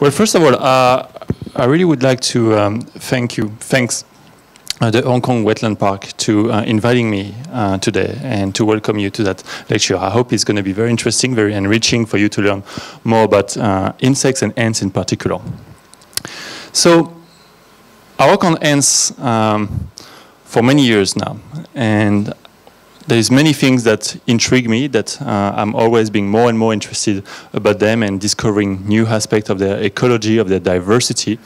Well, first of all, uh, I really would like to um, thank you. Thanks uh, the Hong Kong Wetland Park to uh, inviting me uh, today and to welcome you to that lecture. I hope it's going to be very interesting, very enriching for you to learn more about uh, insects and ants in particular. So I work on ants um, for many years now, and there's many things that intrigue me that uh, I'm always being more and more interested about them and discovering new aspects of their ecology, of their diversity.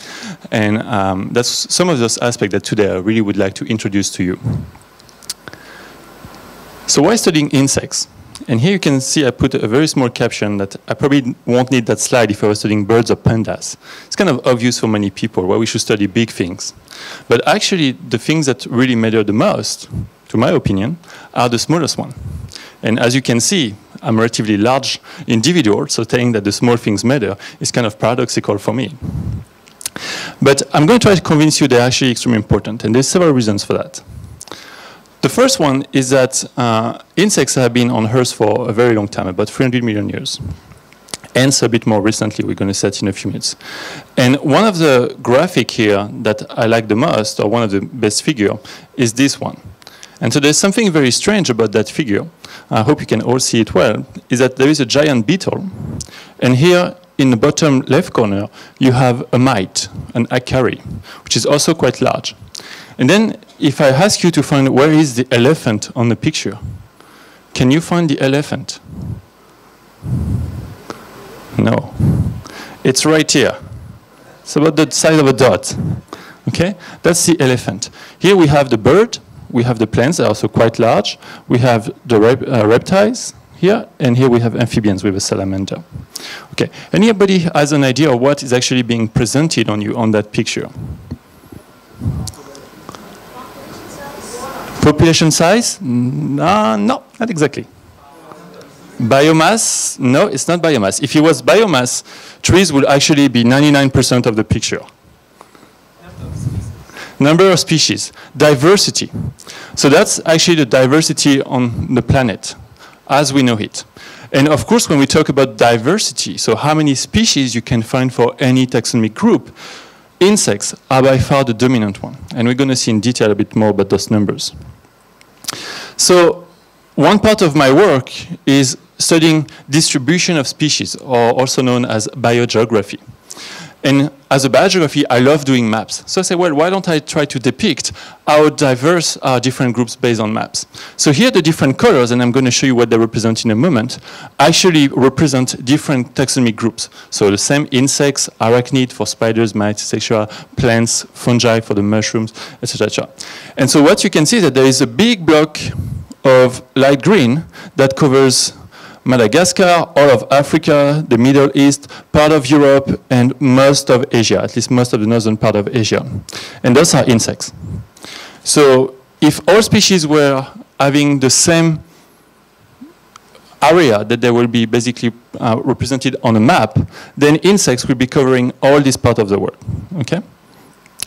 And um, that's some of those aspects that today I really would like to introduce to you. So why studying insects? And here you can see I put a very small caption that I probably won't need that slide if I was studying birds or pandas. It's kind of obvious for many people why we should study big things. But actually, the things that really matter the most to my opinion, are the smallest one. And as you can see, I'm a relatively large individual, so saying that the small things matter is kind of paradoxical for me. But I'm going to try to convince you they're actually extremely important, and there's several reasons for that. The first one is that uh, insects have been on Earth for a very long time, about 300 million years. Ants a bit more recently, we're going to set in a few minutes. And one of the graphic here that I like the most, or one of the best figure, is this one. And so there's something very strange about that figure. I hope you can all see it well, is that there is a giant beetle. And here in the bottom left corner, you have a mite, an acari, which is also quite large. And then if I ask you to find where is the elephant on the picture, can you find the elephant? No. It's right here. It's about the size of a dot. Okay? That's the elephant. Here we have the bird, we have the plants that are also quite large. We have the rep uh, reptiles here, and here we have amphibians with a salamander. Okay, anybody has an idea of what is actually being presented on you on that picture? Population size? Uh, no, not exactly. Biomass? No, it's not biomass. If it was biomass, trees would actually be 99% of the picture number of species, diversity. So that's actually the diversity on the planet as we know it. And of course, when we talk about diversity, so how many species you can find for any taxonomic group, insects are by far the dominant one. And we're going to see in detail a bit more about those numbers. So one part of my work is studying distribution of species, or also known as biogeography. And as a biogeography, I love doing maps. So I say, well, why don't I try to depict how diverse are different groups based on maps? So here the different colors, and I'm going to show you what they represent in a moment, actually represent different taxonomic groups. So the same insects, arachnid for spiders, mites, etc., plants, fungi for the mushrooms, etc. And so what you can see is that there is a big block of light green that covers Madagascar, all of Africa, the Middle East, part of Europe, and most of Asia, at least most of the northern part of Asia. And those are insects. So if all species were having the same area that they will be basically uh, represented on a map, then insects will be covering all this part of the world. Okay?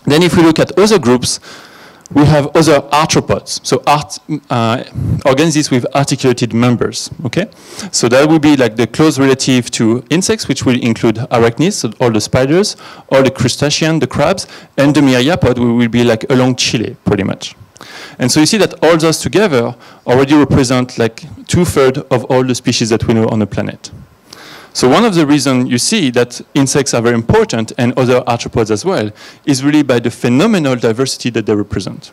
Then if we look at other groups, we have other arthropods, so art, uh, organisms with articulated members, okay? So that would be like the close relative to insects, which will include arachnids, so all the spiders, all the crustacean, the crabs, and the myriapod will be like along Chile, pretty much. And so you see that all those together already represent like two-thirds of all the species that we know on the planet. So one of the reasons you see that insects are very important and other arthropods as well is really by the phenomenal diversity that they represent.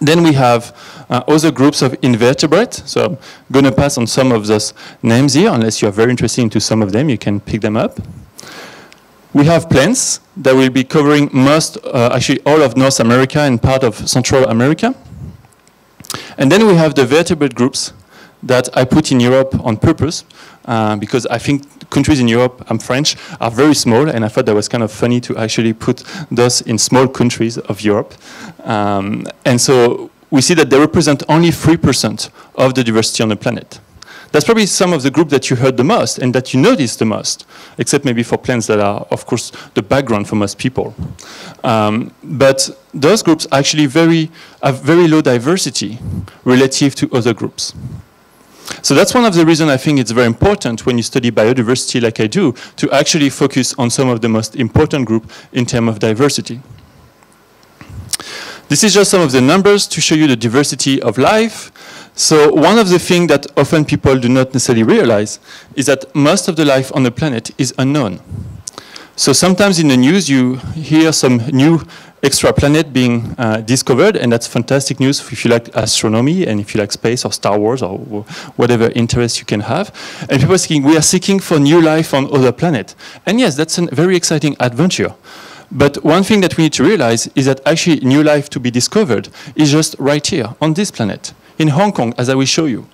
Then we have uh, other groups of invertebrates. So I'm going to pass on some of those names here. Unless you are very interested into some of them, you can pick them up. We have plants that will be covering most, uh, actually all of North America and part of Central America. And then we have the vertebrate groups that I put in Europe on purpose uh, because I think countries in Europe, I'm French, are very small, and I thought that was kind of funny to actually put those in small countries of Europe. Um, and so we see that they represent only 3% of the diversity on the planet. That's probably some of the group that you heard the most and that you notice the most, except maybe for plants that are, of course, the background for most people. Um, but those groups actually very, have very low diversity relative to other groups. So that's one of the reasons I think it's very important when you study biodiversity like I do to actually focus on some of the most important group in terms of diversity. This is just some of the numbers to show you the diversity of life. So one of the things that often people do not necessarily realize is that most of the life on the planet is unknown. So sometimes in the news you hear some new extraplanet being uh, discovered, and that's fantastic news if you like astronomy and if you like space or Star Wars or whatever interest you can have. And people are thinking, we are seeking for new life on other planets. And yes, that's a very exciting adventure. But one thing that we need to realize is that actually new life to be discovered is just right here on this planet, in Hong Kong, as I will show you.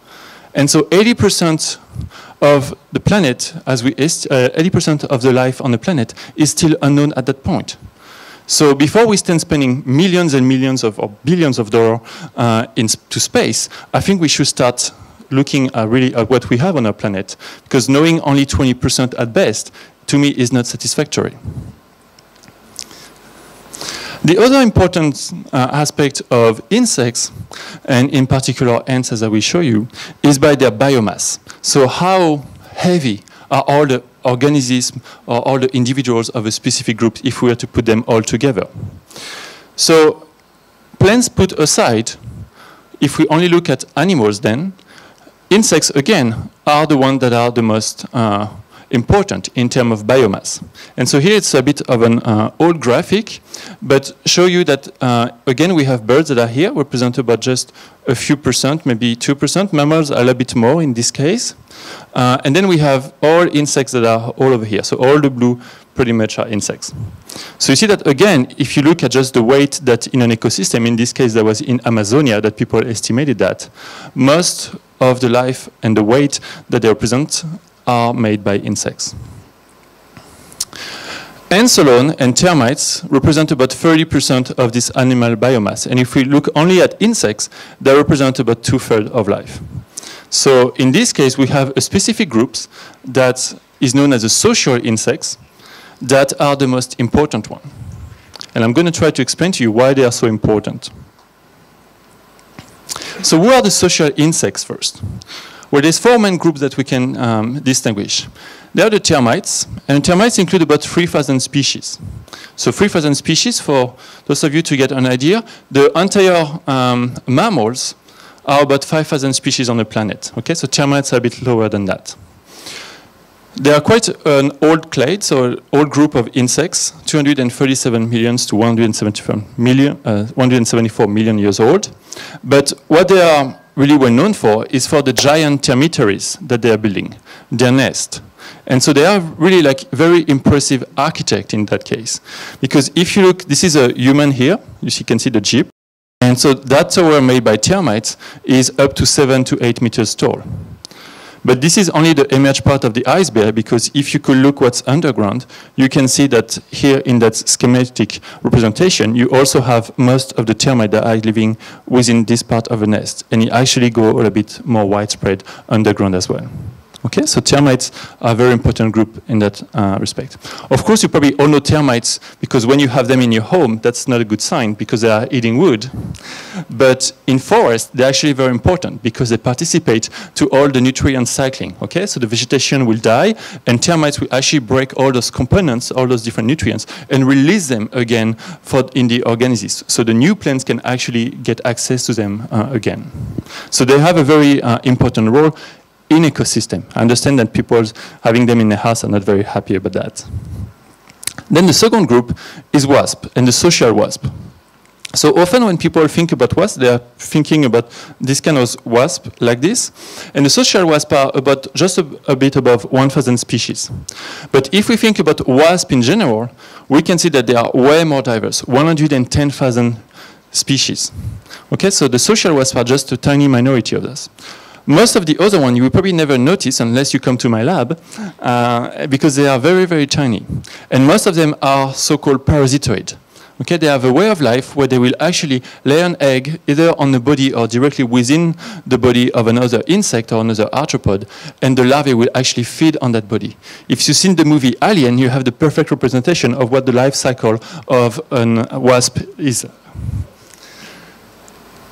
And so 80% of the planet, as we 80% uh, of the life on the planet is still unknown at that point. So before we stand spending millions and millions of, or billions of dollars uh, into space, I think we should start looking at really at what we have on our planet, because knowing only 20% at best, to me, is not satisfactory. The other important uh, aspect of insects, and in particular ants, as I will show you, is by their biomass. So how heavy are all the organisms or all the individuals of a specific group if we were to put them all together. So plants put aside, if we only look at animals then, insects again are the ones that are the most uh, important in terms of biomass. And so here it's a bit of an uh, old graphic, but show you that, uh, again, we have birds that are here, represent about just a few percent, maybe 2%. Mammals are a little bit more in this case. Uh, and then we have all insects that are all over here. So all the blue pretty much are insects. So you see that, again, if you look at just the weight that in an ecosystem, in this case that was in Amazonia that people estimated that, most of the life and the weight that they represent are made by insects. Ants alone and termites represent about 30% of this animal biomass. And if we look only at insects, they represent about two-thirds of life. So in this case, we have a specific group that is known as the social insects that are the most important one. And I'm going to try to explain to you why they are so important. So who are the social insects first? Well, there's four main groups that we can um, distinguish. They are the termites, and termites include about 3,000 species. So 3,000 species, for those of you to get an idea, the entire um, mammals are about 5,000 species on the planet. Okay, so termites are a bit lower than that. They are quite an old clade, so old group of insects, 237 million to 174 million, uh, 174 million years old. But what they are really well known for is for the giant termitaries that they are building, their nest. And so they are really like very impressive architect in that case. Because if you look, this is a human here, you see, can see the jeep. And so that tower made by termites is up to seven to eight meters tall. But this is only the emerged part of the iceberg because if you could look what's underground, you can see that here in that schematic representation, you also have most of the termites that are living within this part of a nest. And it actually go a little bit more widespread underground as well. Okay, so termites are a very important group in that uh, respect. Of course, you probably all know termites because when you have them in your home, that's not a good sign because they are eating wood. But in forest, they're actually very important because they participate to all the nutrient cycling. Okay, so the vegetation will die, and termites will actually break all those components, all those different nutrients, and release them again for in the organisms. So the new plants can actually get access to them uh, again. So they have a very uh, important role in ecosystem. I understand that people having them in the house are not very happy about that. Then the second group is WASP and the social WASP. So often when people think about WASP, they are thinking about this kind of WASP like this. And the social WASP are about just a, a bit above 1,000 species. But if we think about WASP in general, we can see that they are way more diverse, 110,000 species. Okay, so the social WASP are just a tiny minority of this. Most of the other one you will probably never notice unless you come to my lab uh, because they are very, very tiny. And most of them are so-called parasitoid. Okay, they have a way of life where they will actually lay an egg either on the body or directly within the body of another insect or another arthropod, and the larvae will actually feed on that body. If you've seen the movie Alien, you have the perfect representation of what the life cycle of a wasp is.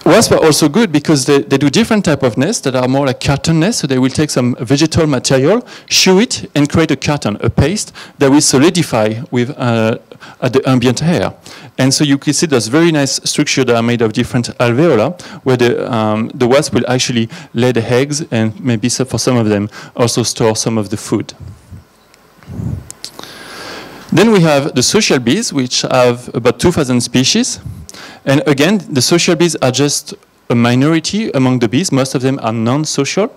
Wasps are also good because they, they do different type of nests that are more like carton nests. So they will take some vegetal material, chew it, and create a carton, a paste that will solidify with uh, the ambient air. And so you can see those very nice structure that are made of different alveoli, where the, um, the wasp will actually lay the eggs and maybe for some of them also store some of the food. Then we have the social bees, which have about 2,000 species. And again, the social bees are just a minority among the bees. Most of them are non-social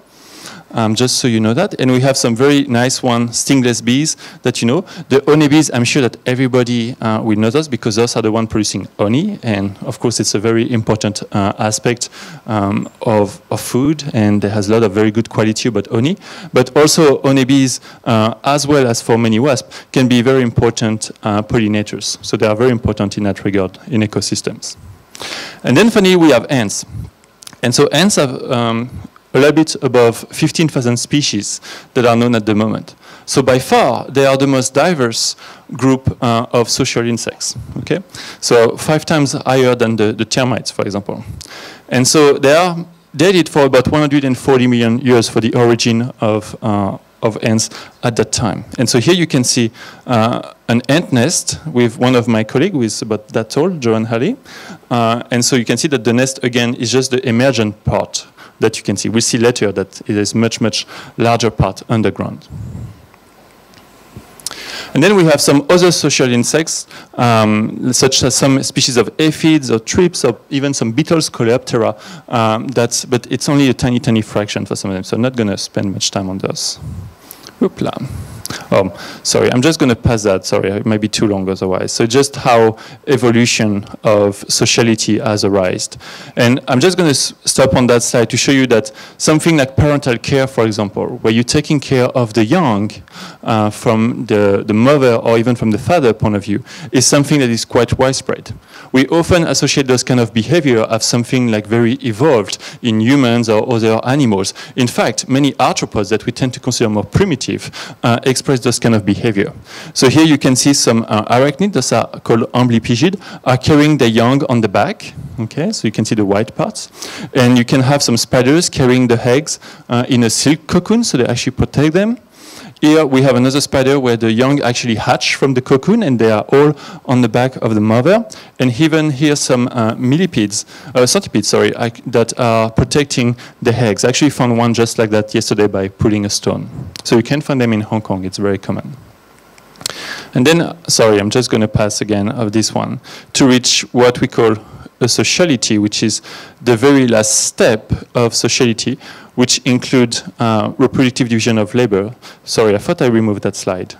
um, just so you know that. And we have some very nice one, stingless bees that you know. The honeybees, I'm sure that everybody uh, will know those because those are the ones producing honey. And of course, it's a very important uh, aspect um, of, of food and it has a lot of very good quality about honey. But also honeybees, uh, as well as for many wasps, can be very important uh, pollinators. So they are very important in that regard in ecosystems. And then finally, we have ants. And so ants have um, a little bit above 15,000 species that are known at the moment. So by far, they are the most diverse group uh, of social insects. Okay, so five times higher than the, the termites, for example. And so they are dated for about 140 million years for the origin of uh, of ants at that time. And so here you can see uh, an ant nest with one of my colleagues who is about that tall, Joan Halley. Uh, and so you can see that the nest, again, is just the emergent part that you can see. We'll see later that it is much, much larger part underground. And then we have some other social insects, um, such as some species of aphids or thrips or even some beetles, Coleoptera. Um, that's, but it's only a tiny, tiny fraction for some of them, so I'm not going to spend much time on those. Hoopla. Oh, sorry, I'm just going to pass that. Sorry, it might be too long otherwise. So just how evolution of sociality has arisen. And I'm just going to stop on that slide to show you that something like parental care, for example, where you're taking care of the young uh, from the, the mother or even from the father point of view, is something that is quite widespread. We often associate those kind of behavior as something like very evolved in humans or other animals. In fact, many arthropods that we tend to consider more primitive uh, express this kind of behavior. So here you can see some uh, arachnids, those are called amblypygid, are carrying the young on the back. Okay, so you can see the white parts. And you can have some spiders carrying the eggs uh, in a silk cocoon, so they actually protect them. Here we have another spider where the young actually hatch from the cocoon and they are all on the back of the mother. And even here some uh, millipedes, uh, centipedes, sorry, I, that are protecting the eggs. I actually found one just like that yesterday by pulling a stone. So you can find them in Hong Kong, it's very common. And then, sorry, I'm just going to pass again of this one to reach what we call eusociality, which is the very last step of sociality, which include uh, reproductive division of labor. Sorry, I thought I removed that slide.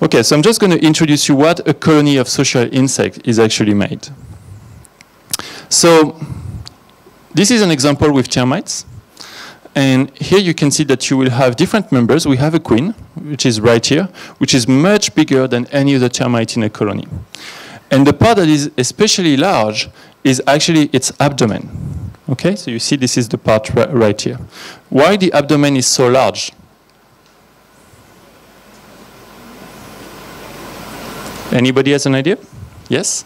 Okay, so I'm just going to introduce you what a colony of social insect is actually made. So this is an example with termites. And here you can see that you will have different members. We have a queen, which is right here, which is much bigger than any other termite in a colony. And the part that is especially large is actually its abdomen. Okay, so you see this is the part right here. Why the abdomen is so large? Anybody has an idea? Yes?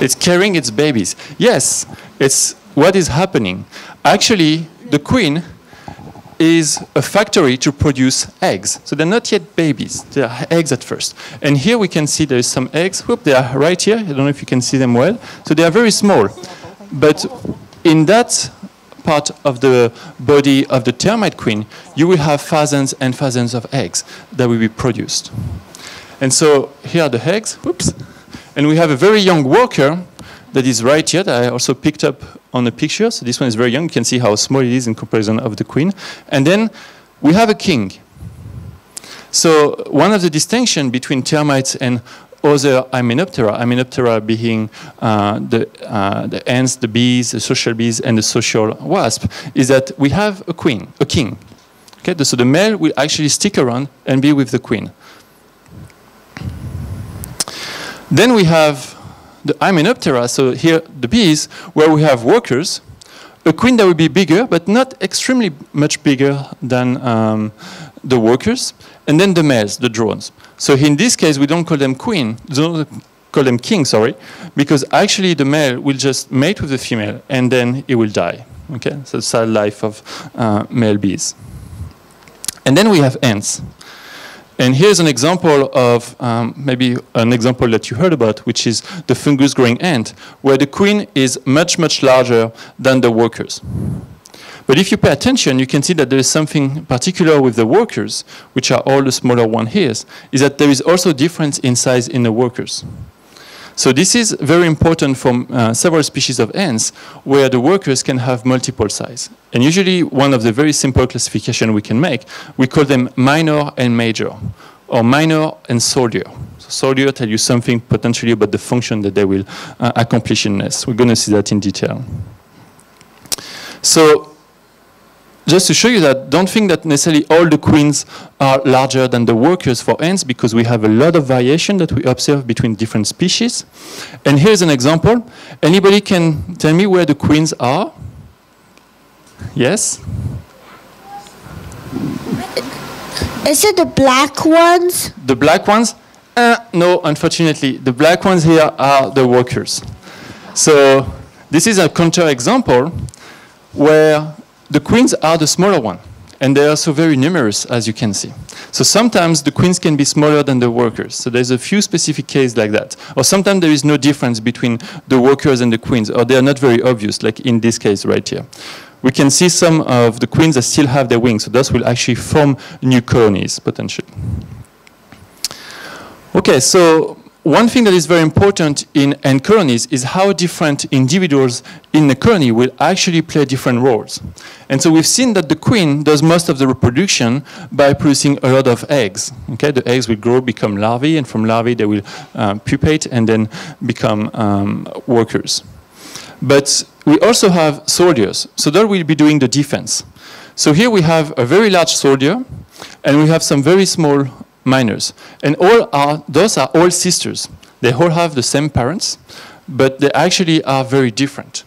It's carrying its babies. Yes, it's what is happening. Actually, the queen is a factory to produce eggs. So they're not yet babies, they are eggs at first. And here we can see there's some eggs. Whoop, they are right here. I don't know if you can see them well. So they are very small. But in that part of the body of the termite queen, you will have thousands and thousands of eggs that will be produced. And so here are the eggs. Whoops. And we have a very young worker that is right here that I also picked up on the picture. So this one is very young. You can see how small it is in comparison of the queen. And then we have a king. So one of the distinction between termites and other Hymenoptera, Hymenoptera being uh, the, uh, the ants, the bees, the social bees, and the social wasp, is that we have a queen, a king. Okay, so the male will actually stick around and be with the queen. Then we have the Hymenoptera, so here the bees, where we have workers, a queen that will be bigger, but not extremely much bigger than um, the workers, and then the males, the drones. So in this case, we don't call them queen. don't call them king, sorry, because actually the male will just mate with the female and then he will die. Okay, so sad life of uh, male bees. And then we have ants. And here's an example of um, maybe an example that you heard about, which is the fungus growing ant, where the queen is much, much larger than the workers. But if you pay attention, you can see that there is something particular with the workers, which are all the smaller one here, is that there is also difference in size in the workers. So this is very important for uh, several species of ants where the workers can have multiple size. And usually one of the very simple classification we can make, we call them minor and major, or minor and soldier. So soldier tell you something potentially about the function that they will uh, accomplish in nest. We're going to see that in detail. So just to show you that, don't think that necessarily all the queens are larger than the workers for ants because we have a lot of variation that we observe between different species. And here's an example. Anybody can tell me where the queens are? Yes? Is it the black ones? The black ones? Uh, no, unfortunately. The black ones here are the workers. So this is a counter example where the queens are the smaller one, and they are so very numerous, as you can see. So sometimes the queens can be smaller than the workers. So there's a few specific cases like that. Or sometimes there is no difference between the workers and the queens, or they are not very obvious, like in this case right here. We can see some of the queens that still have their wings, so those will actually form new colonies, potentially. Okay, so one thing that is very important in ant colonies is how different individuals in the colony will actually play different roles. And so we've seen that the queen does most of the reproduction by producing a lot of eggs. Okay, the eggs will grow, become larvae, and from larvae they will um, pupate and then become um, workers. But we also have soldiers, so they will be doing the defense. So here we have a very large soldier, and we have some very small minors. And all are, those are all sisters. They all have the same parents, but they actually are very different.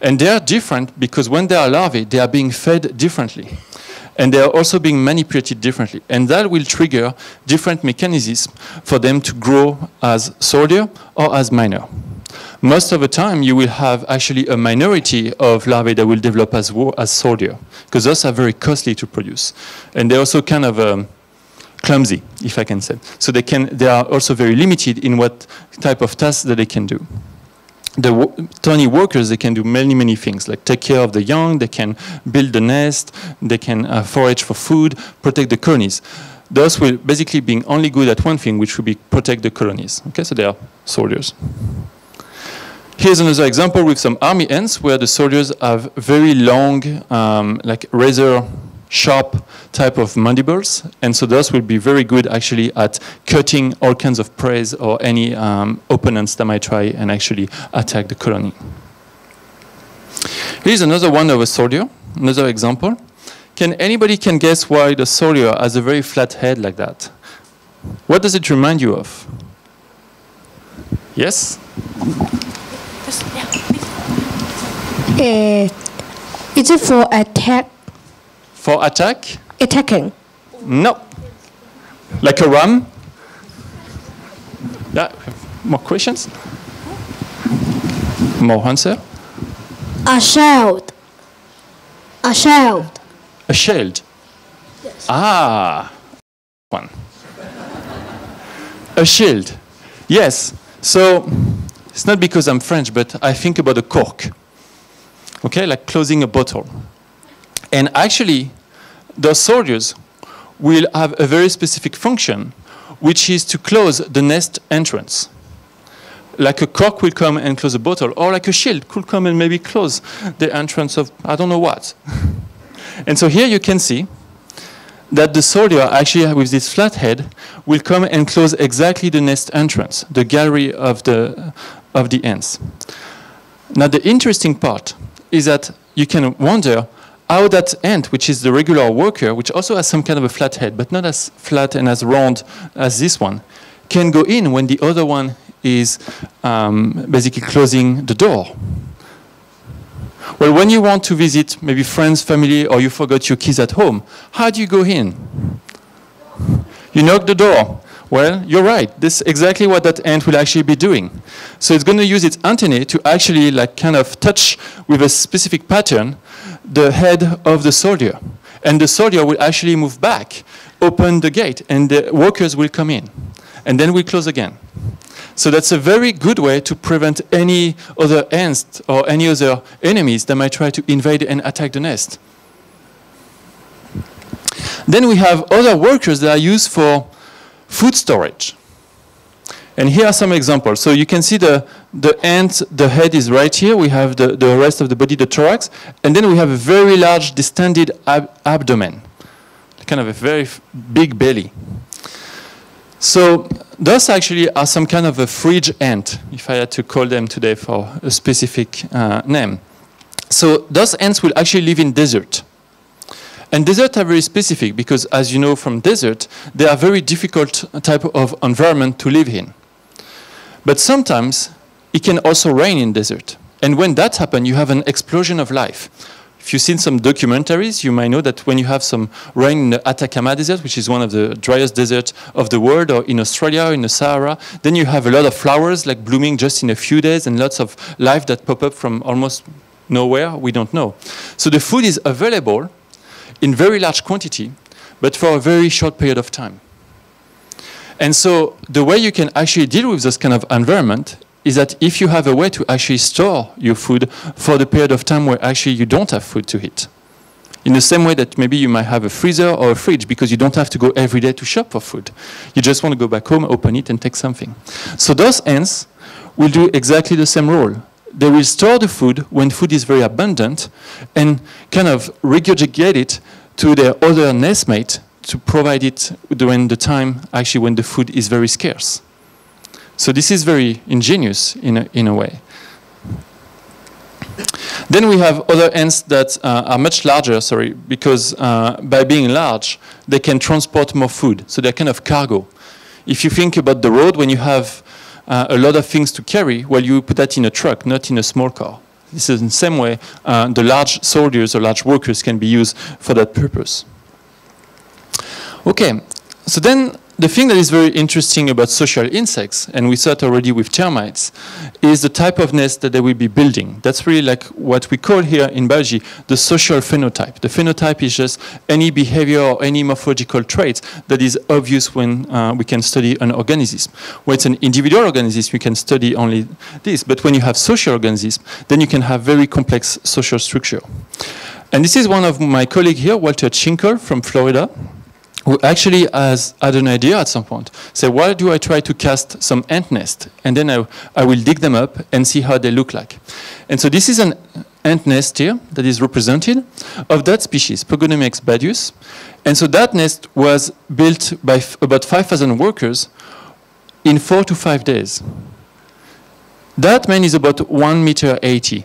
And they are different because when they are larvae, they are being fed differently. And they are also being manipulated differently. And that will trigger different mechanisms for them to grow as soldier or as minor. Most of the time, you will have actually a minority of larvae that will develop as, as soldier, because those are very costly to produce. And they're also kind of um, clumsy, if I can say. So they, can, they are also very limited in what type of tasks that they can do. The tiny workers, they can do many, many things, like take care of the young, they can build the nest, they can uh, forage for food, protect the colonies. Those will basically being only good at one thing, which would be protect the colonies. Okay, so they are soldiers. Here's another example with some army ants where the soldiers have very long, um, like razor sharp type of mandibles, and so those will be very good actually at cutting all kinds of prey or any um, opponents that might try and actually attack the colony. Here's another one of a soldier, another example. Can anybody can guess why the soldier has a very flat head like that? What does it remind you of? Yes? Uh, is it for attack for attack? Attacking. No. Like a ram? Yeah, more questions? More answer? A shield. A shield. A shield? Yes. Ah, one. A shield. Yes. So it's not because I'm French, but I think about a cork. Okay, like closing a bottle. And actually, those soldiers will have a very specific function, which is to close the nest entrance. Like a cork will come and close a bottle, or like a shield could come and maybe close the entrance of I don't know what. and so here you can see that the soldier, actually with this flat head, will come and close exactly the nest entrance, the gallery of the, of the ants. Now the interesting part is that you can wonder how that ant, which is the regular worker, which also has some kind of a flat head, but not as flat and as round as this one, can go in when the other one is um, basically closing the door. Well, when you want to visit maybe friends, family, or you forgot your keys at home, how do you go in? You knock the door. Well, you're right. This is exactly what that ant will actually be doing. So it's going to use its antennae to actually like kind of touch with a specific pattern the head of the soldier. And the soldier will actually move back, open the gate, and the workers will come in. And then we close again. So that's a very good way to prevent any other ants or any other enemies that might try to invade and attack the nest. Then we have other workers that are used for food storage. And here are some examples. So you can see the, the ant, the head is right here. We have the, the rest of the body, the thorax. And then we have a very large distended ab abdomen, kind of a very big belly. So those actually are some kind of a fridge ant, if I had to call them today for a specific uh, name. So those ants will actually live in desert. And deserts are very specific because, as you know from desert, they are very difficult type of environment to live in. But sometimes it can also rain in desert. And when that happens, you have an explosion of life. If you've seen some documentaries, you might know that when you have some rain in the Atacama Desert, which is one of the driest deserts of the world, or in Australia, or in the Sahara, then you have a lot of flowers like blooming just in a few days and lots of life that pop up from almost nowhere, we don't know. So the food is available in very large quantity, but for a very short period of time. And so the way you can actually deal with this kind of environment is that if you have a way to actually store your food for the period of time where actually you don't have food to eat. In the same way that maybe you might have a freezer or a fridge because you don't have to go every day to shop for food. You just want to go back home, open it, and take something. So those ants will do exactly the same role. They will store the food when food is very abundant and kind of regurgitate it to their other nestmate to provide it during the time actually when the food is very scarce. So this is very ingenious in a, in a way. Then we have other ants that uh, are much larger, sorry, because uh, by being large, they can transport more food. So they're kind of cargo. If you think about the road, when you have uh, a lot of things to carry, well, you put that in a truck, not in a small car. This is in the same way uh, the large soldiers or large workers can be used for that purpose. Okay, so then the thing that is very interesting about social insects, and we saw it already with termites, is the type of nest that they will be building. That's really like what we call here in biology the social phenotype. The phenotype is just any behavior or any morphological trait that is obvious when uh, we can study an organism. When it's an individual organism, we can study only this. But when you have social organisms, then you can have very complex social structure. And this is one of my colleagues here, Walter Tschinkel from Florida who actually has had an idea at some point. Say, why do I try to cast some ant nest? And then I, I will dig them up and see how they look like. And so this is an ant nest here that is represented of that species, Pogonomyrmex badius. And so that nest was built by about 5,000 workers in four to five days. That man is about one meter 80.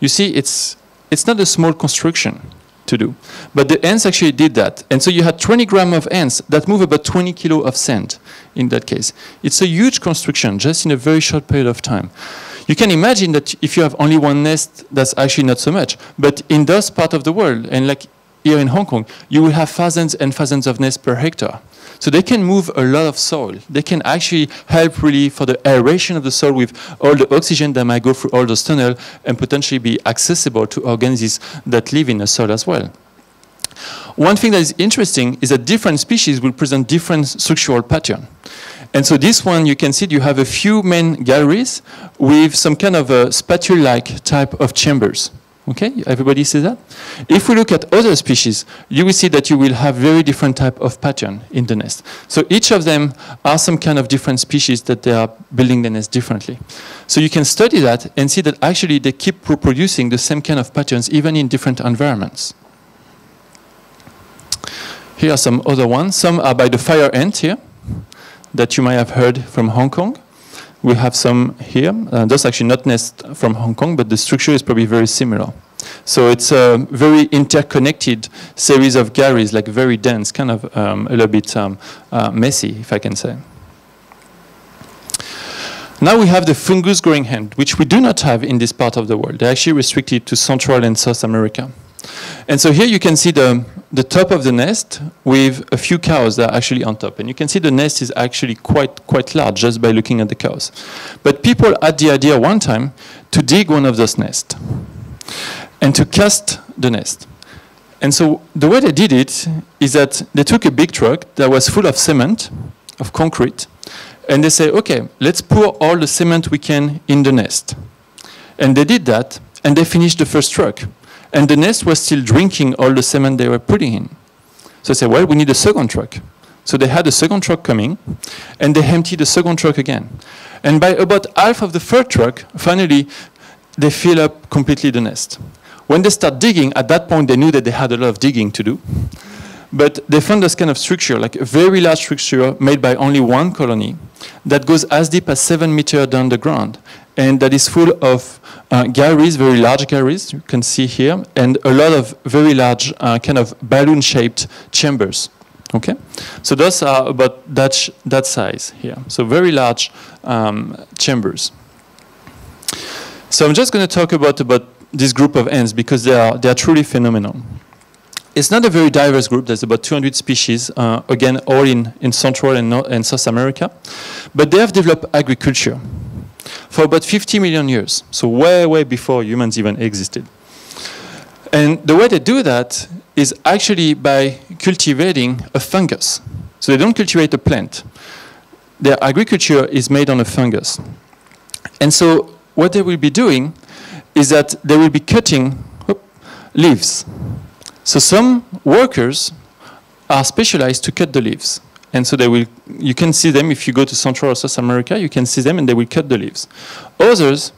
You see, it's, it's not a small construction to do. But the ants actually did that. And so you had 20 grams of ants that move about 20 kilo of sand in that case. It's a huge construction just in a very short period of time. You can imagine that if you have only one nest, that's actually not so much. But in those part of the world, and like here in Hong Kong, you will have thousands and thousands of nests per hectare. So they can move a lot of soil. They can actually help really for the aeration of the soil with all the oxygen that might go through all those tunnels and potentially be accessible to organisms that live in the soil as well. One thing that is interesting is that different species will present different structural pattern. And so this one, you can see you have a few main galleries with some kind of a spatule-like type of chambers. Okay, everybody see that? If we look at other species, you will see that you will have very different type of pattern in the nest. So each of them are some kind of different species that they are building the nest differently. So you can study that and see that actually they keep reproducing the same kind of patterns even in different environments. Here are some other ones. Some are by the fire ant here that you might have heard from Hong Kong. We have some here. Uh, those actually not nest from Hong Kong, but the structure is probably very similar. So it's a very interconnected series of galleries, like very dense, kind of um, a little bit um, uh, messy, if I can say. Now we have the fungus growing ant, which we do not have in this part of the world. They're actually restricted to Central and South America. And so here you can see the, the top of the nest with a few cows that are actually on top. And you can see the nest is actually quite, quite large just by looking at the cows. But people had the idea one time to dig one of those nests and to cast the nest. And so the way they did it is that they took a big truck that was full of cement, of concrete, and they say, okay, let's pour all the cement we can in the nest. And they did that, and they finished the first truck. And the nest was still drinking all the cement they were putting in. So they said, well, we need a second truck. So they had a second truck coming, and they emptied the second truck again. And by about half of the third truck, finally, they fill up completely the nest. When they start digging, at that point, they knew that they had a lot of digging to do. But they found this kind of structure, like a very large structure made by only one colony that goes as deep as seven meters down the ground and that is full of uh, galleries, very large galleries, you can see here, and a lot of very large uh, kind of balloon-shaped chambers. Okay, so those are about that, that size here. So very large um, chambers. So I'm just going to talk about, about this group of ants because they are, they are truly phenomenal. It's not a very diverse group. There's about 200 species, uh, again, all in, in Central and, North and South America. But they have developed agriculture for about 50 million years, so way, way before humans even existed. And the way they do that is actually by cultivating a fungus. So they don't cultivate a plant. Their agriculture is made on a fungus. And so what they will be doing is that they will be cutting whoop, leaves. So some workers are specialized to cut the leaves. And so they will, you can see them if you go to Central or South America, you can see them and they will cut the leaves. Others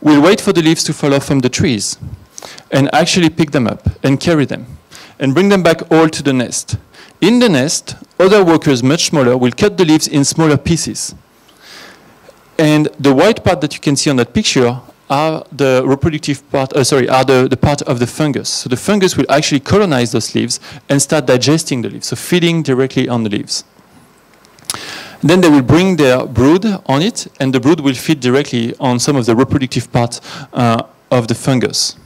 will wait for the leaves to fall off from the trees and actually pick them up and carry them and bring them back all to the nest. In the nest, other workers, much smaller, will cut the leaves in smaller pieces. And the white part that you can see on that picture are the reproductive part, uh, sorry, are the, the part of the fungus. So the fungus will actually colonize those leaves and start digesting the leaves, so feeding directly on the leaves. Then they will bring their brood on it, and the brood will feed directly on some of the reproductive parts uh, of the fungus.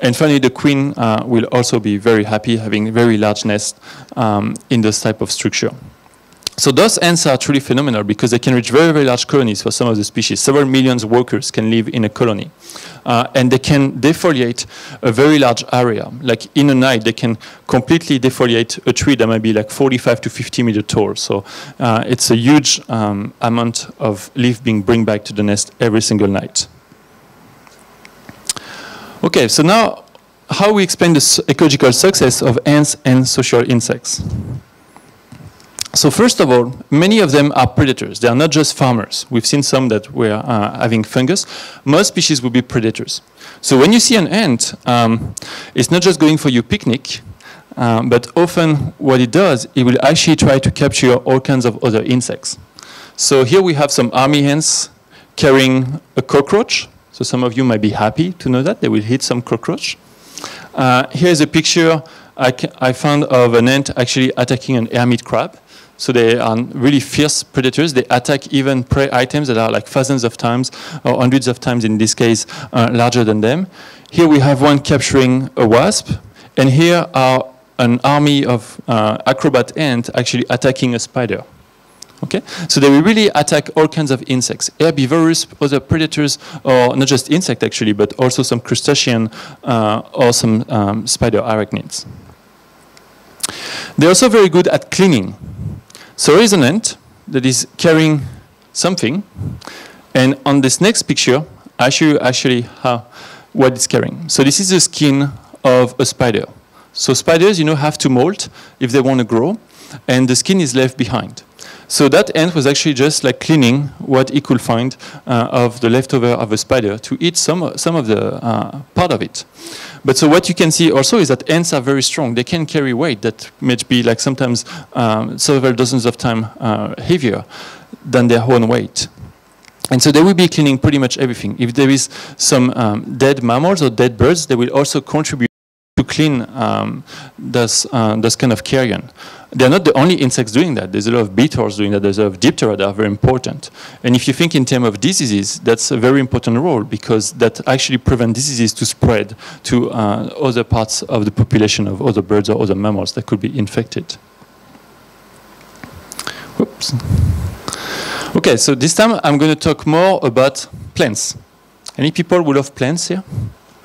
And finally, the queen uh, will also be very happy having a very large nest um, in this type of structure. So those ants are truly phenomenal because they can reach very, very large colonies for some of the species. Several millions workers can live in a colony. Uh, and they can defoliate a very large area. Like in a night, they can completely defoliate a tree that might be like 45 to 50 meter tall. So uh, it's a huge um, amount of leaf being bring back to the nest every single night. Okay, so now how we explain the ecological success of ants and social insects. So first of all, many of them are predators. They are not just farmers. We've seen some that were uh, having fungus. Most species will be predators. So when you see an ant, um, it's not just going for your picnic, um, but often what it does, it will actually try to capture all kinds of other insects. So here we have some army ants carrying a cockroach. So some of you might be happy to know that. They will hit some cockroach. Uh, here's a picture I, I found of an ant actually attacking an hermit crab. So they are really fierce predators. They attack even prey items that are like thousands of times or hundreds of times, in this case, uh, larger than them. Here we have one capturing a wasp, and here are an army of uh, acrobat ants actually attacking a spider. Okay, so they will really attack all kinds of insects, herbivores, other predators, or not just insect actually, but also some crustacean uh, or some um, spider arachnids. They're also very good at cleaning. So there is an ant that is carrying something, and on this next picture, I show you actually how, what it's carrying. So this is the skin of a spider. So spiders, you know, have to molt if they want to grow, and the skin is left behind. So that ant was actually just like cleaning what he could find uh, of the leftover of a spider to eat some, some of the uh, part of it. But so what you can see also is that ants are very strong. They can carry weight that may be like sometimes um, several dozens of times uh, heavier than their own weight. And so they will be cleaning pretty much everything. If there is some um, dead mammals or dead birds, they will also contribute to clean um, this, uh, this kind of carrion. They're not the only insects doing that. There's a lot of beetles doing that. There's a lot of diptera that are very important. And if you think in terms of diseases, that's a very important role because that actually prevent diseases to spread to uh, other parts of the population of other birds or other mammals that could be infected. Oops. Okay, so this time I'm going to talk more about plants. Any people who love plants here?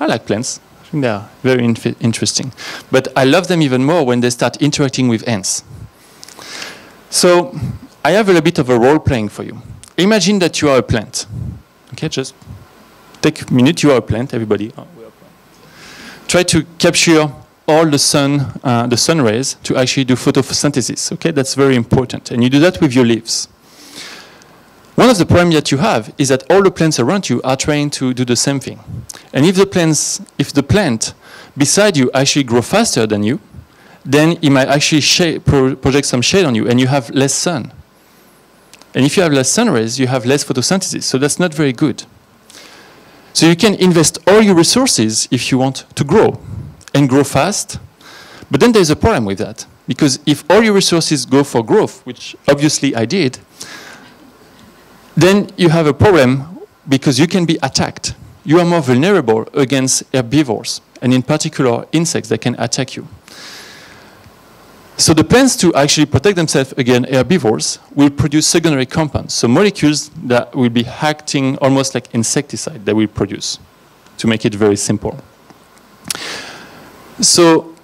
I like plants. Are very interesting. But I love them even more when they start interacting with ants. So I have a little bit of a role playing for you. Imagine that you are a plant. Okay, just take a minute. You are a plant, everybody. Oh, Try to capture all the sun, uh, the sun rays to actually do photosynthesis. Okay, that's very important. And you do that with your leaves. One of the problems that you have is that all the plants around you are trying to do the same thing. And if the plants, if the plant beside you actually grow faster than you, then it might actually shade, pro project some shade on you and you have less sun. And if you have less sun rays, you have less photosynthesis. So that's not very good. So you can invest all your resources if you want to grow and grow fast. But then there's a problem with that. Because if all your resources go for growth, which obviously I did, then you have a problem because you can be attacked. You are more vulnerable against herbivores, and in particular insects that can attack you. So the plants to actually protect themselves against herbivores will produce secondary compounds, so molecules that will be acting almost like insecticide that will produce, to make it very simple. So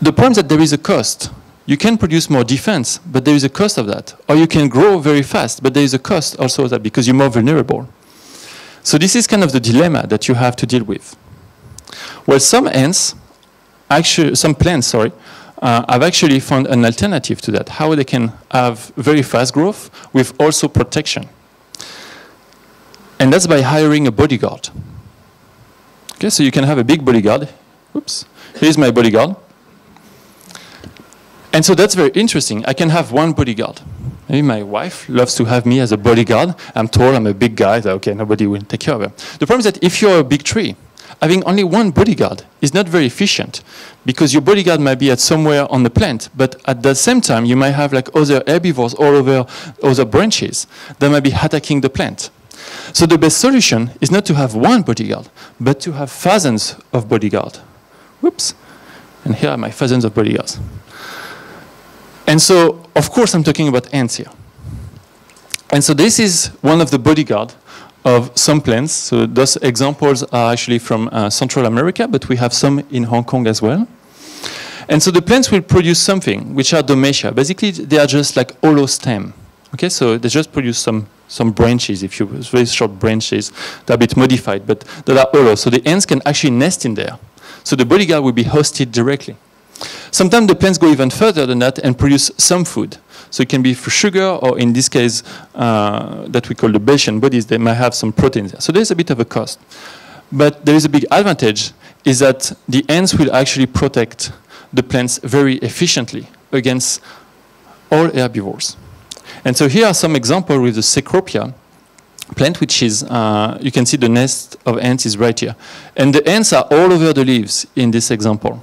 the problem is that there is a cost you can produce more defense, but there is a cost of that. Or you can grow very fast, but there is a cost also of that because you're more vulnerable. So this is kind of the dilemma that you have to deal with. Well, some ants, actually, some plants, sorry, uh, have actually found an alternative to that, how they can have very fast growth with also protection. And that's by hiring a bodyguard. Okay, so you can have a big bodyguard. Oops, here's my bodyguard. And so that's very interesting. I can have one bodyguard. Maybe my wife loves to have me as a bodyguard. I'm tall, I'm a big guy, so okay, nobody will take care of her. The problem is that if you're a big tree, having only one bodyguard is not very efficient because your bodyguard might be at somewhere on the plant, but at the same time, you might have like other herbivores all over other branches that might be attacking the plant. So the best solution is not to have one bodyguard, but to have thousands of bodyguards. Whoops. And here are my thousands of bodyguards. And so, of course, I'm talking about ants here. And so this is one of the bodyguard of some plants. So those examples are actually from uh, Central America, but we have some in Hong Kong as well. And so the plants will produce something, which are domatia. Basically, they are just like hollow stem. Okay, so they just produce some, some branches, if you very short branches. They're a bit modified, but they are hollow. So the ants can actually nest in there. So the bodyguard will be hosted directly. Sometimes the plants go even further than that and produce some food. So it can be for sugar, or in this case, uh, that we call the Beltian bodies, they might have some proteins. So there's a bit of a cost. But there is a big advantage, is that the ants will actually protect the plants very efficiently against all herbivores. And so here are some examples with the Cecropia plant, which is, uh, you can see the nest of ants is right here. And the ants are all over the leaves in this example.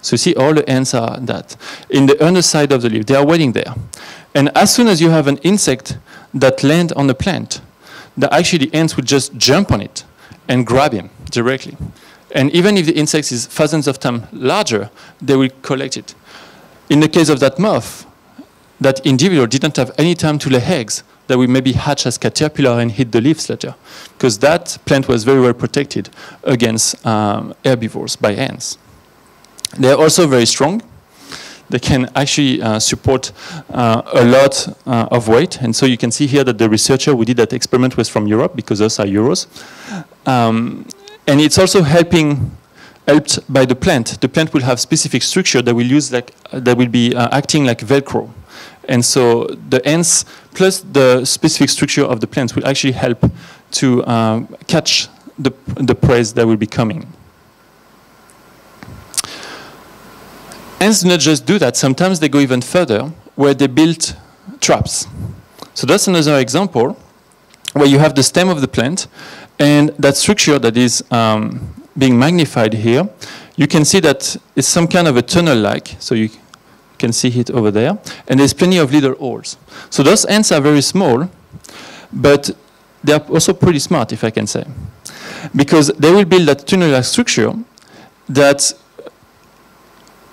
So you see all the ants are that. In the underside of the leaf, they are waiting there. And as soon as you have an insect that lands on the plant, the, actually the ants would just jump on it and grab him directly. And even if the insect is thousands of times larger, they will collect it. In the case of that moth, that individual didn't have any time to lay eggs that will maybe hatch as caterpillar and hit the leaves later, because that plant was very well protected against um, herbivores by ants. They are also very strong. They can actually uh, support uh, a lot uh, of weight. And so you can see here that the researcher who did that experiment was from Europe because those are euros. Um, and it's also helping helped by the plant. The plant will have specific structure that will use like that will be uh, acting like Velcro. And so the ants plus the specific structure of the plants will actually help to um, catch the, the prey that will be coming. Ants do not just do that. Sometimes they go even further, where they build traps. So that's another example where you have the stem of the plant, and that structure that is um, being magnified here, you can see that it's some kind of a tunnel-like. So you can see it over there. And there's plenty of little holes. So those ants are very small, but they're also pretty smart, if I can say. Because they will build that tunnel-like structure that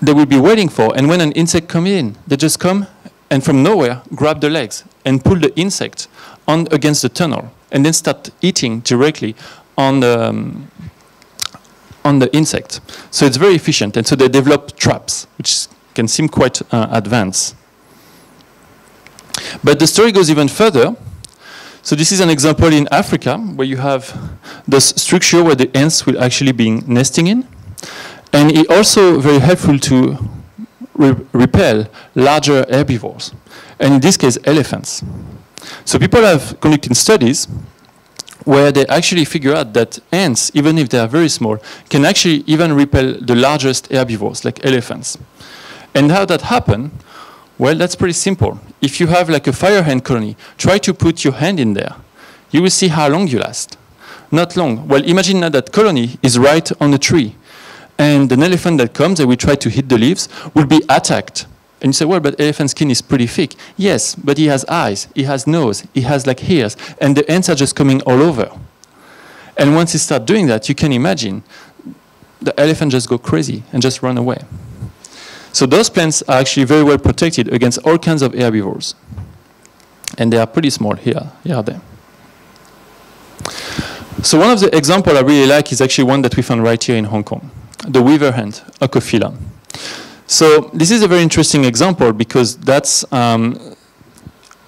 they will be waiting for. And when an insect comes in, they just come and from nowhere grab the legs and pull the insect on against the tunnel and then start eating directly on the, um, on the insect. So it's very efficient. And so they develop traps, which can seem quite uh, advanced. But the story goes even further. So this is an example in Africa where you have this structure where the ants will actually be nesting in. And it also very helpful to re repel larger herbivores, and in this case, elephants. So people have conducted studies where they actually figure out that ants, even if they are very small, can actually even repel the largest herbivores, like elephants. And how that happen? Well, that's pretty simple. If you have like a fire ant colony, try to put your hand in there. You will see how long you last. Not long. Well, imagine now that colony is right on a tree and an elephant that comes and will try to hit the leaves will be attacked. And you say, well, but elephant skin is pretty thick. Yes, but he has eyes, he has nose, he has like hairs, and the ants are just coming all over. And once you start doing that, you can imagine the elephant just go crazy and just run away. So those plants are actually very well protected against all kinds of herbivores. And they are pretty small here, here they. So one of the examples I really like is actually one that we found right here in Hong Kong the weaver ant, Oecophylla. So this is a very interesting example because that's um,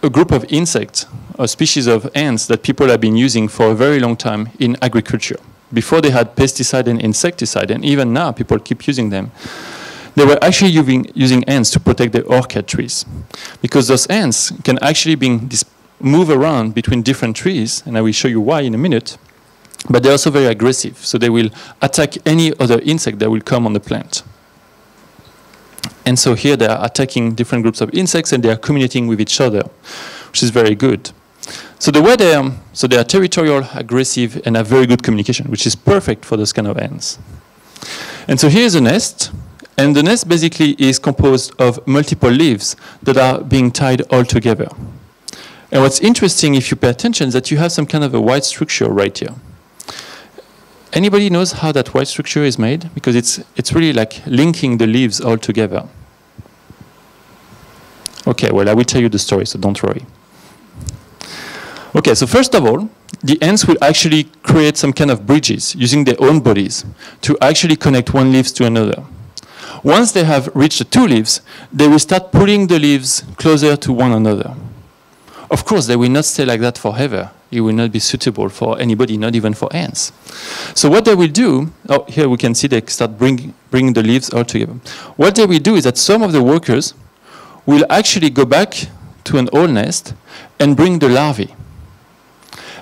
a group of insects, a species of ants that people have been using for a very long time in agriculture. Before they had pesticide and insecticide, and even now people keep using them. They were actually using, using ants to protect the orchid trees. Because those ants can actually be move around between different trees, and I will show you why in a minute but they're also very aggressive. So they will attack any other insect that will come on the plant. And so here they are attacking different groups of insects and they are communicating with each other, which is very good. So the way they are, so they are territorial, aggressive, and have very good communication, which is perfect for those kind of ants. And so here's a nest, and the nest basically is composed of multiple leaves that are being tied all together. And what's interesting, if you pay attention, is that you have some kind of a white structure right here. Anybody knows how that white structure is made? Because it's, it's really like linking the leaves all together. Okay, well, I will tell you the story, so don't worry. Okay, so first of all, the ants will actually create some kind of bridges using their own bodies to actually connect one leaf to another. Once they have reached the two leaves, they will start pulling the leaves closer to one another. Of course, they will not stay like that forever it will not be suitable for anybody, not even for ants. So what they will do, oh, here we can see they start bring, bringing the leaves all together. What they will do is that some of the workers will actually go back to an old nest and bring the larvae.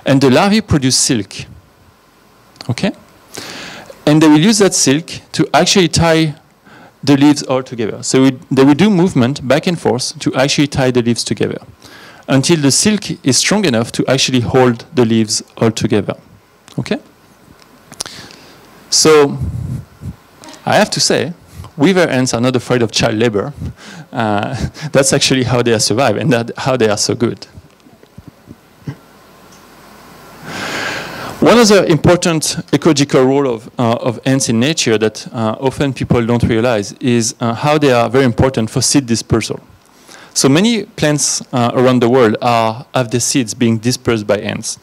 And the larvae produce silk. Okay? And they will use that silk to actually tie the leaves all together. So we, they will do movement back and forth to actually tie the leaves together until the silk is strong enough to actually hold the leaves all together. Okay? So, I have to say, weaver ants are not afraid of child labor. Uh, that's actually how they survive and that how they are so good. One other important ecological role of, uh, of ants in nature that uh, often people don't realize is uh, how they are very important for seed dispersal. So many plants uh, around the world are, have the seeds being dispersed by ants.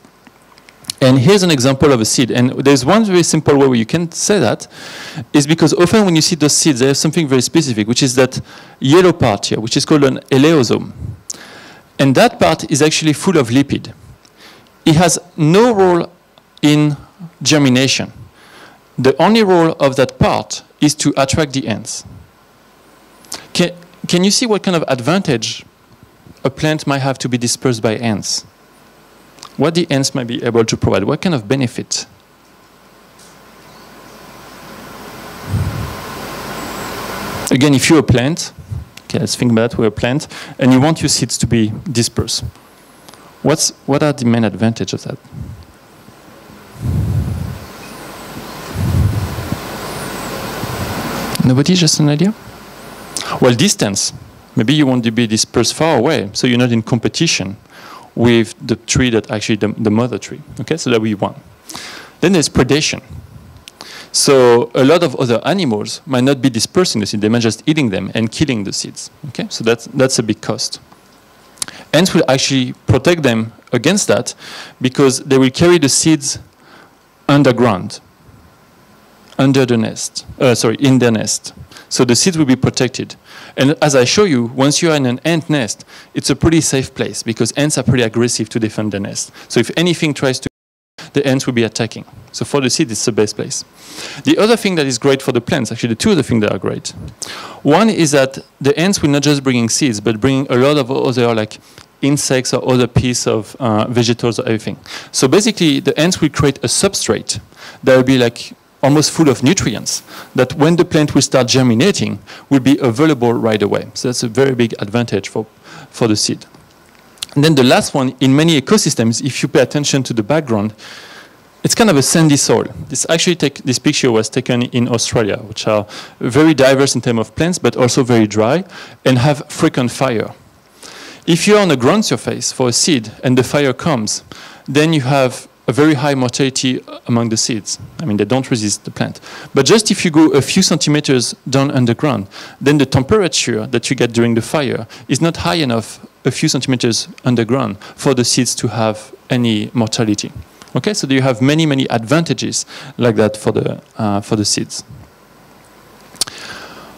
And here's an example of a seed. And there's one very simple way you can say that, is because often when you see those seeds, they have something very specific, which is that yellow part here, which is called an elaiosome. And that part is actually full of lipid. It has no role in germination. The only role of that part is to attract the ants. Can, you see what kind of advantage a plant might have to be dispersed by ants? What the ants might be able to provide? What kind of benefit? Again, if you're a plant, okay, let's think about we're a plant, and you want your seeds to be dispersed. What's, what are the main advantages of that? Nobody? Just an idea? Well, distance. Maybe you want to be dispersed far away, so you're not in competition with the tree that actually the, the mother tree. Okay, so that we one. Then there's predation. So a lot of other animals might not be dispersing the seeds; they might just eating them and killing the seeds. Okay, so that's that's a big cost. Ants will actually protect them against that because they will carry the seeds underground, under the nest. Uh, sorry, in their nest. So the seeds will be protected. And as I show you, once you're in an ant nest, it's a pretty safe place because ants are pretty aggressive to defend the nest. So if anything tries to, the ants will be attacking. So for the seed, it's the best place. The other thing that is great for the plants, actually the two other things that are great. One is that the ants will not just bringing seeds, but bringing a lot of other like insects or other piece of uh, vegetables or everything. So basically, the ants will create a substrate that will be like almost full of nutrients that when the plant will start germinating will be available right away. So that's a very big advantage for, for the seed. And then the last one, in many ecosystems, if you pay attention to the background, it's kind of a sandy soil. This actually take, this picture was taken in Australia, which are very diverse in terms of plants, but also very dry and have frequent fire. If you're on a ground surface for a seed and the fire comes, then you have a very high mortality among the seeds. I mean, they don't resist the plant. But just if you go a few centimeters down underground, then the temperature that you get during the fire is not high enough a few centimeters underground for the seeds to have any mortality. Okay, so you have many, many advantages like that for the, uh, for the seeds.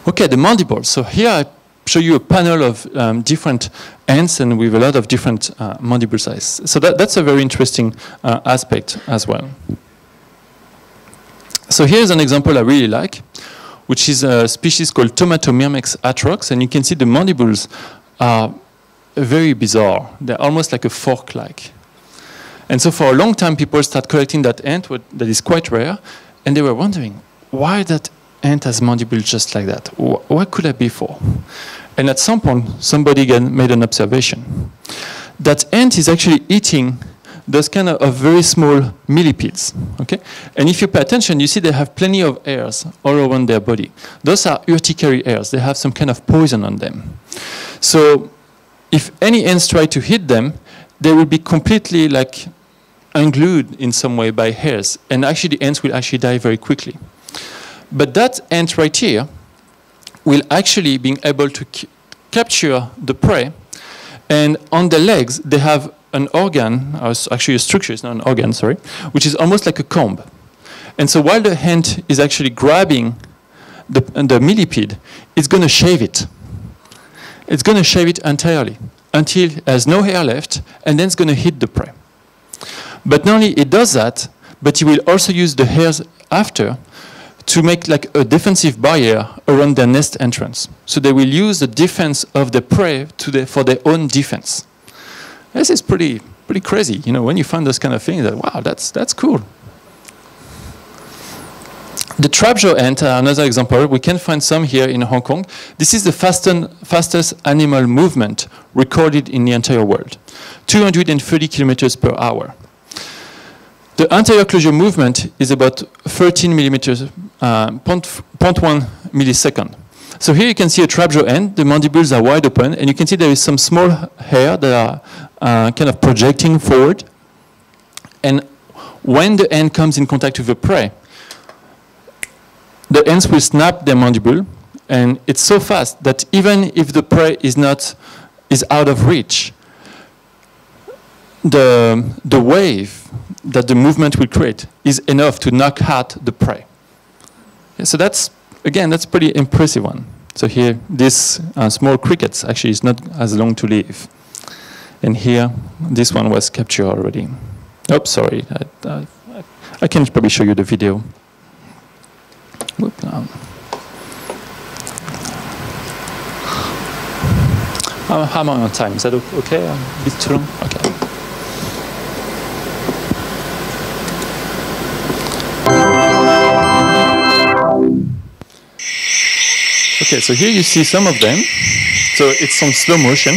Okay, the mandibles. So here I show you a panel of um, different ants and with a lot of different uh, mandible size. So that, that's a very interesting uh, aspect as well. So here's an example I really like, which is a species called Thaumatomyrmex atrox, and you can see the mandibles are very bizarre. They're almost like a fork-like. And so for a long time, people start collecting that ant that is quite rare, and they were wondering, why that ant has mandibles just like that? What could that be for? And at some point, somebody again made an observation. That ant is actually eating those kind of, of, very small millipedes. Okay? And if you pay attention, you see they have plenty of hairs all around their body. Those are urticary hairs. They have some kind of poison on them. So if any ants try to hit them, they will be completely like unglued in some way by hairs. And actually the ants will actually die very quickly. But that ant right here will actually be able to capture the prey. And on the legs, they have an organ, uh, or actually a structure, it's not an organ, sorry, which is almost like a comb. And so while the hand is actually grabbing the, the millipede, it's going to shave it. It's going to shave it entirely until it has no hair left, and then it's going to hit the prey. But not only it does that, but it will also use the hairs after to make like a defensive barrier around their nest entrance. So they will use the defense of the prey the, for their own defense. This is pretty, pretty crazy. You know, when you find those kind of things, that wow, that's, that's cool. The trapjaw ant, another example, we can find some here in Hong Kong. This is the fastest animal movement recorded in the entire world, 230 kilometers per hour. The anterior closure movement is about 13 millimeters, uh, 0.1 millisecond. So here you can see a trapjaw end, The mandibles are wide open, and you can see there is some small hair that are uh, kind of projecting forward. And when the end comes in contact with the prey, the ants will snap their mandible, and it's so fast that even if the prey is not is out of reach, the the wave that the movement will create is enough to knock out the prey. So that's, again, that's pretty impressive one. So here, this uh, small crickets actually is not as long to live. And here, this one was captured already. Oops, sorry. I, I, I can probably show you the video. Um. How am on time? Is that okay? A bit too long? Okay. Okay, so here you see some of them. So it's some slow motion.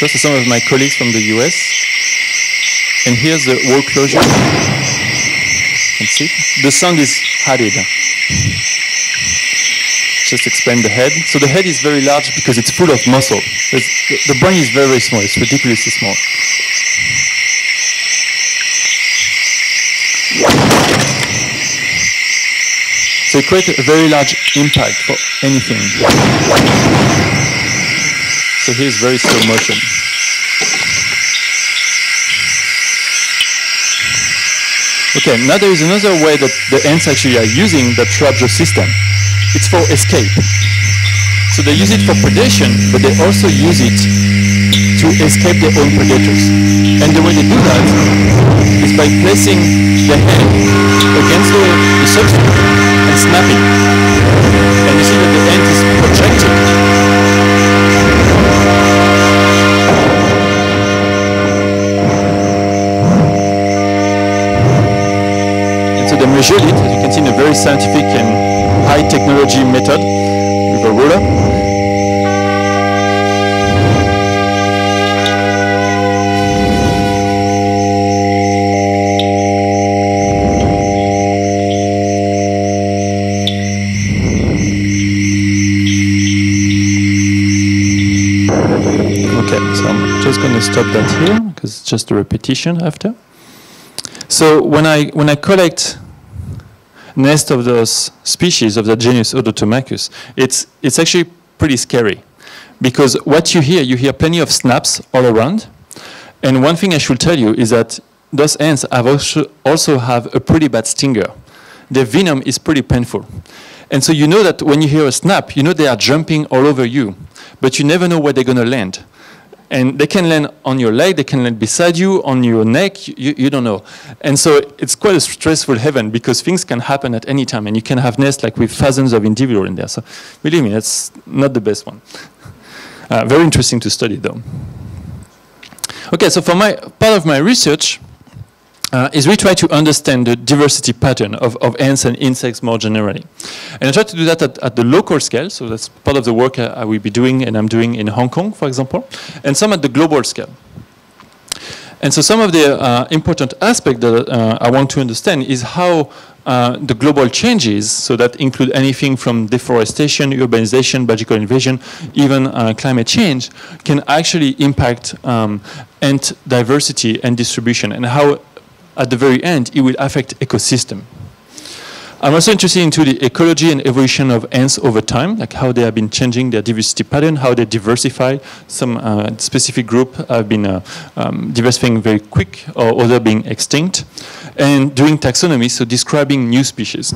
Those are some of my colleagues from the US. And here's the wall closure. Can see. The sound is added. Just explain the head. So the head is very large because it's full of muscle. The brain is very, very small. It's ridiculously small. So create a very large impact for anything. So here's very slow motion. Okay, now there is another way that the ants actually are using the trap system. It's for escape. So they use it for predation, but they also use it to escape their own predators. And the way they do that is by placing the head against the, the substrate snapping. And you see that the ant is projected. And so they measured it, as you can see, in a very scientific and high technology method with a ruler. Stop that here because it's just a repetition after. So when I when I collect nest of those species of the genus Odontomachus, it's it's actually pretty scary because what you hear, you hear plenty of snaps all around. And one thing I should tell you is that those ants have also, also have a pretty bad stinger. Their venom is pretty painful. And so you know that when you hear a snap, you know they are jumping all over you, but you never know where they're going to land. And they can land on your leg, they can land beside you, on your neck, you, you don't know. And so it's quite a stressful heaven because things can happen at any time and you can have nests like with thousands of individuals in there. So believe me, that's not the best one. Uh, very interesting to study though. Okay, so for my part of my research uh, is we try to understand the diversity pattern of, of ants and insects more generally. And I try to do that at, at the local scale, so that's part of the work I, I will be doing and I'm doing in Hong Kong, for example, and some at the global scale. And so some of the uh, important aspects that uh, I want to understand is how uh, the global changes, so that include anything from deforestation, urbanization, biological invasion, even uh, climate change, can actually impact um, ant diversity and distribution, and how, at the very end, it will affect ecosystem. I'm also interested into the ecology and evolution of ants over time, like how they have been changing their diversity pattern, how they diversify. Some uh, specific group have been uh, um, diversifying very quick, or other being extinct, and doing taxonomy, so describing new species.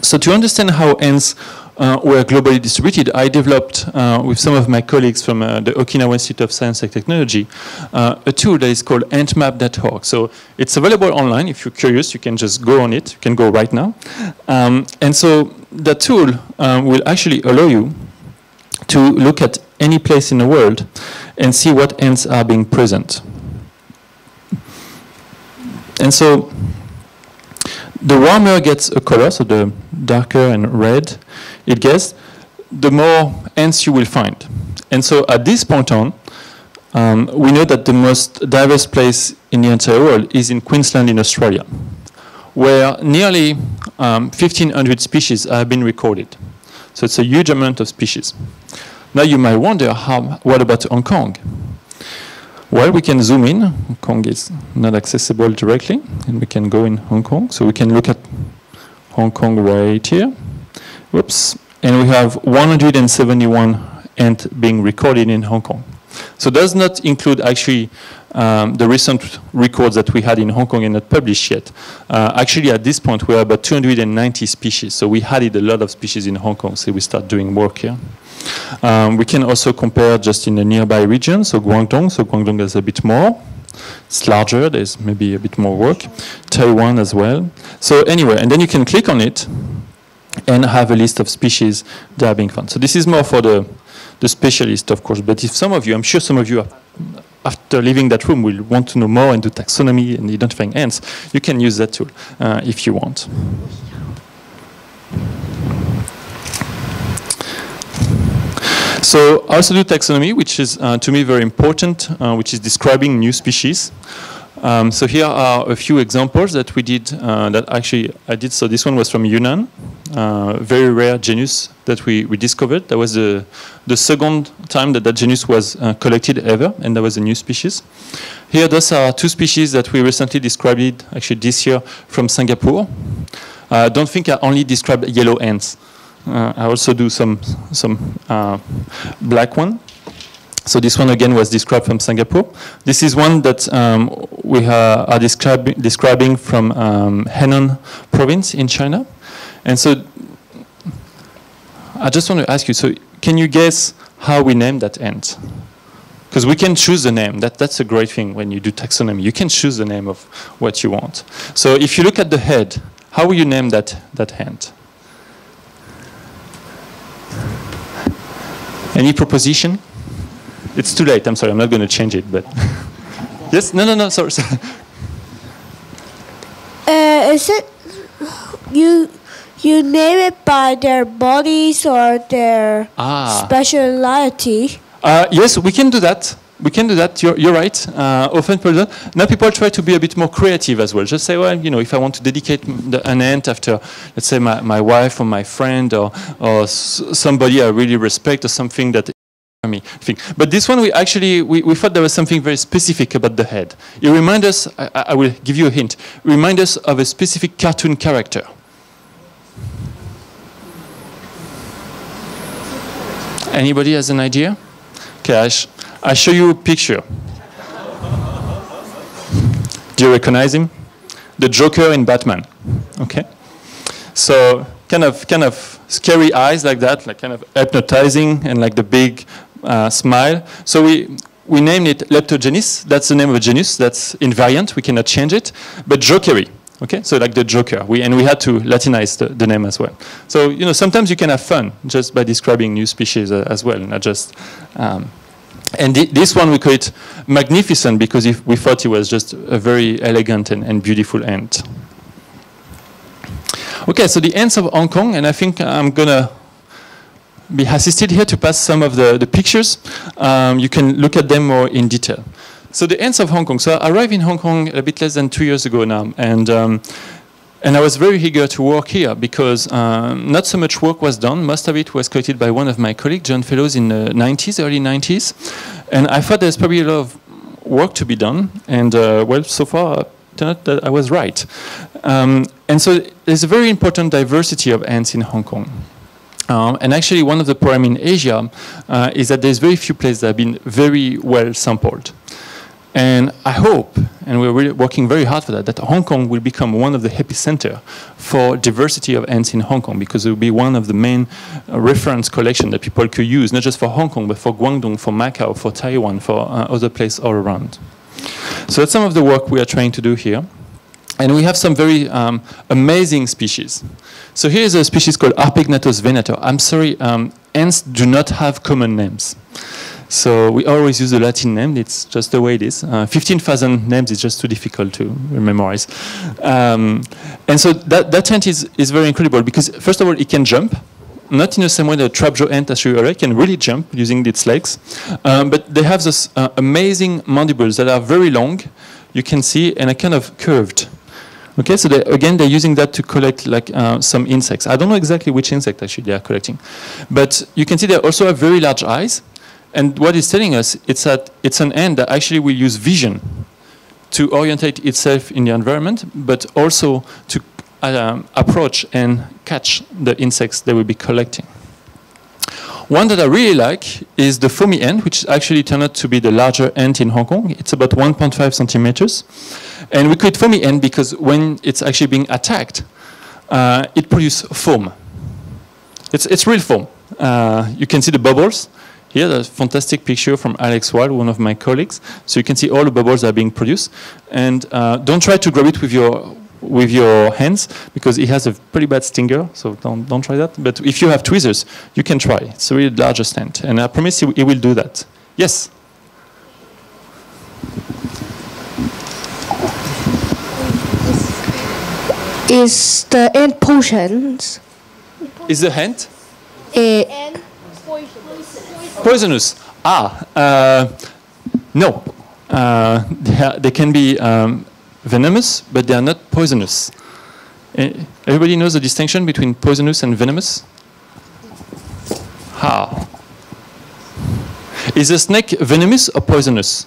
So to understand how ants uh, were globally distributed, I developed uh, with some of my colleagues from uh, the Okinawa Institute of Science and Technology uh, a tool that is called antmap.org. So it's available online. If you're curious, you can just go on it. You can go right now. Um, and so the tool um, will actually allow you to look at any place in the world and see what ants are being present. And so the warmer gets a color, so the darker and red it gets, the more ants you will find. And so at this point on, um, we know that the most diverse place in the entire world is in Queensland in Australia, where nearly um, 1,500 species have been recorded. So it's a huge amount of species. Now you might wonder, how, what about Hong Kong? Well, we can zoom in. Hong Kong is not accessible directly, and we can go in Hong Kong. So we can look at Hong Kong right here. Whoops. And we have 171 ants being recorded in Hong Kong. So does not include actually um, the recent records that we had in Hong Kong and not published yet. Uh, actually, at this point, we are about 290 species. So we added a lot of species in Hong Kong, so we start doing work here. Um, we can also compare just in the nearby region, so Guangdong. So Guangdong has a bit more. It's larger, there's maybe a bit more work. Taiwan as well. So anyway, and then you can click on it and have a list of species that are being found. So this is more for the, the specialist, of course, but if some of you, I'm sure some of you are, after leaving that room will want to know more and do taxonomy and identifying ants, you can use that tool uh, if you want. So I also do taxonomy, which is uh, to me very important, uh, which is describing new species. Um, so here are a few examples that we did uh, that actually I did. So this one was from Yunnan, uh, very rare genus that we, we discovered. That was the, the second time that that genus was uh, collected ever, and that was a new species. Here, those are two species that we recently described, actually this year, from Singapore. Uh, don't think I only described yellow ants. Uh, I also do some, some uh, black one. So this one again was described from Singapore. This is one that um, we are, are describi describing from um, Henan province in China. And so I just want to ask you, so can you guess how we name that ant? Because we can choose the name. That, that's a great thing when you do taxonomy. You can choose the name of what you want. So if you look at the head, how will you name that, that ant? Any proposition? It's too late. I'm sorry. I'm not going to change it. But yes, no, no, no. Sorry. sorry. Uh, is it you? You name it by their bodies or their Ah. speciality. Uh, yes, we can do that. We can do that. You're, you're right. Uh, often people. Now people try to be a bit more creative as well. Just say, well, you know, if I want to dedicate the, an ant after, let's say, my, my wife or my friend or, or s- somebody I really respect or something that thing. But this one, we actually we, we thought there was something very specific about the head. It reminds us. I, I will give you a hint. Remind us of a specific cartoon character. Anybody has an idea? Okay, I, sh- I show you a picture. Do you recognize him? The Joker in Batman. Okay. So kind of kind of scary eyes like that, like kind of hypnotizing, and like the big uh, smile. So we we named it Leptogenys. That's the name of a genus. That's invariant. We cannot change it. But Jokery. Okay, so like the Joker. We and we had to Latinize the, the name as well. So you know sometimes you can have fun just by describing new species uh, as well, not just. Um, and thi- this one we call it magnificent because we thought it was just a very elegant and, and beautiful ant. Okay, so the ants of Hong Kong, and I think I'm gonna be assisted here to pass some of the, the pictures. Um, you can look at them more in detail. So the ants of Hong Kong. So I arrived in Hong Kong a bit less than two years ago now, and um, and I was very eager to work here because um, not so much work was done. Most of it was collected by one of my colleagues, John Fellows, in the 90s, early 90s. And I thought there's probably a lot of work to be done. And uh, well, so far, turned out that I was right. Um, and so there's a very important diversity of ants in Hong Kong. Um, and actually, one of the problems in Asia uh, is that there's very few places that have been very well sampled. And I hope, and we're really working very hard for that, that Hong Kong will become one of the epicenter for diversity of ants in Hong Kong because it will be one of the main uh, reference collection that people could use, not just for Hong Kong, but for Guangdong, for Macau, for Taiwan, for uh, other places all around. So that's some of the work we are trying to do here. And we have some very um, amazing species. So here's a species called Harpegnathos venator. I'm sorry, um, ants do not have common names. So we always use the Latin name. It's just the way it is. Uh, 15,000 names is just too difficult to memorize. Um, and so that, that ant is, is very incredible because, first of all, it can jump. Not in the same way that a trapjaw ant, as you already, can really jump using its legs. Um, but they have those uh, amazing mandibles that are very long, you can see, and are kind of curved. Okay, so they, again, they're using that to collect like uh, some insects. I don't know exactly which insect actually they are collecting, but you can see they also have very large eyes. And what it's telling us, it's that it's an ant that actually will use vision to orientate itself in the environment, but also to um, approach and catch the insects they will be collecting. One that I really like is the foamy ant, which actually turned out to be the larger ant in Hong Kong. It's about 1.5 centimeters. And we call it foamy ant because when it's actually being attacked, uh, it produces foam. It's, it's real foam. Uh, you can see the bubbles. Here, a fantastic picture from Alex Wild, one of my colleagues. So you can see all the bubbles are being produced. And uh, don't try to grab it with your with your hands because it has a pretty bad stinger. So don't don't try that. But if you have tweezers, you can try. It's a really largest ant, and I promise you, it will do that. Yes. Is the ant potions? Is the ant It, poisonous? Ah, uh, no. uh, they, they, can be um, venomous, but they are not poisonous. Uh, everybody knows the distinction between poisonous and venomous? How? Is a snake venomous or poisonous?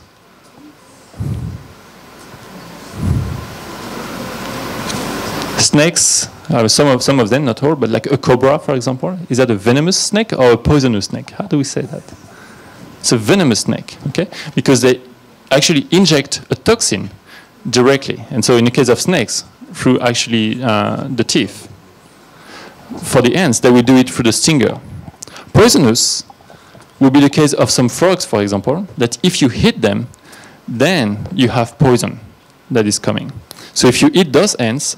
Snakes, uh, some, of, some of them, not all, but like a cobra, for example, is that a venomous snake or a poisonous snake? How do we say that? It's a venomous snake, okay? Because they actually inject a toxin directly. And so in the case of snakes, through actually uh, the teeth. For the ants, they will do it through the stinger. Poisonous will be the case of some frogs, for example, that if you hit them, then you have poison that is coming. So if you eat those ants,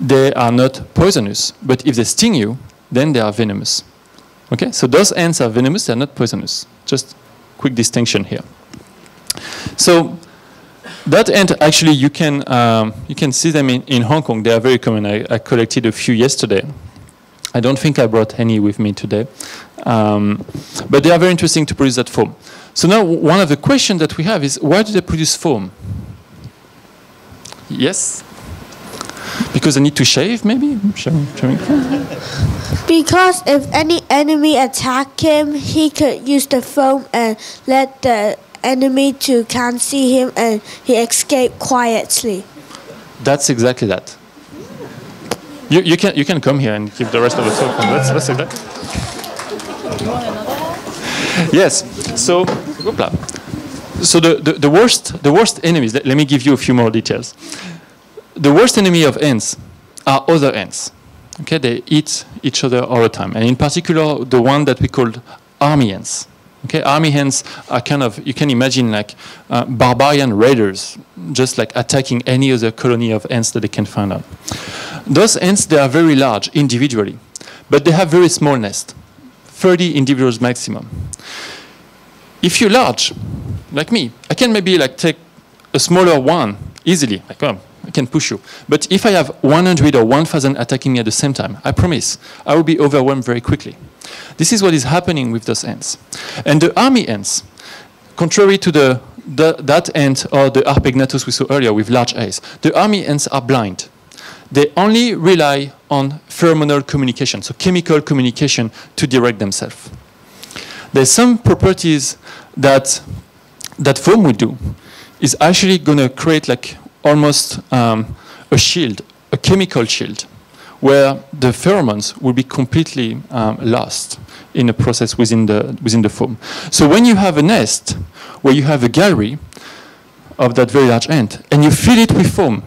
they are not poisonous, but if they sting you, then they are venomous. Okay, so those ants are venomous, they're not poisonous. Just quick distinction here. So that ant, actually, you can, um, you can see them in, in Hong Kong. They are very common. I, I, collected a few yesterday. I don't think I brought any with me today. Um, but they are very interesting to produce that foam. So now one of the questions that we have is, why do they produce foam? Yes? Because they need to shave, maybe? Because if any enemy attack him, he could use the foam and let the enemy to can't see him and he escaped quietly. That's exactly that. You, you, can, you can come here and give the rest of the talk. That's, that's exactly. Yes, so, so the, the, the, worst, the worst enemies, let, let me give you a few more details. The worst enemy of ants are other ants. Okay, they eat each other all the time, and in particular, the one that we called army ants. Okay, army ants are kind of, you can imagine like uh, barbarian raiders, just like attacking any other colony of ants that they can find out. Those ants, they are very large individually, but they have very small nests, 30 individuals maximum. If you're large, like me, I can maybe like take a smaller one easily, like, oh, I can push you. But if I have 100 or 1,000 attacking me at the same time, I promise, I will be overwhelmed very quickly. This is what is happening with those ants. And the army ants, contrary to the, the that ant or the Harpegnathos we saw earlier with large eyes, the army ants are blind. They only rely on pheromonal communication, so chemical communication to direct themselves. There's some properties that that foam will do is actually going to create like almost um, a shield, a chemical shield where the pheromones will be completely um, lost in the process within the, within the foam. So when you have a nest where you have a gallery of that very large ant and you fill it with foam,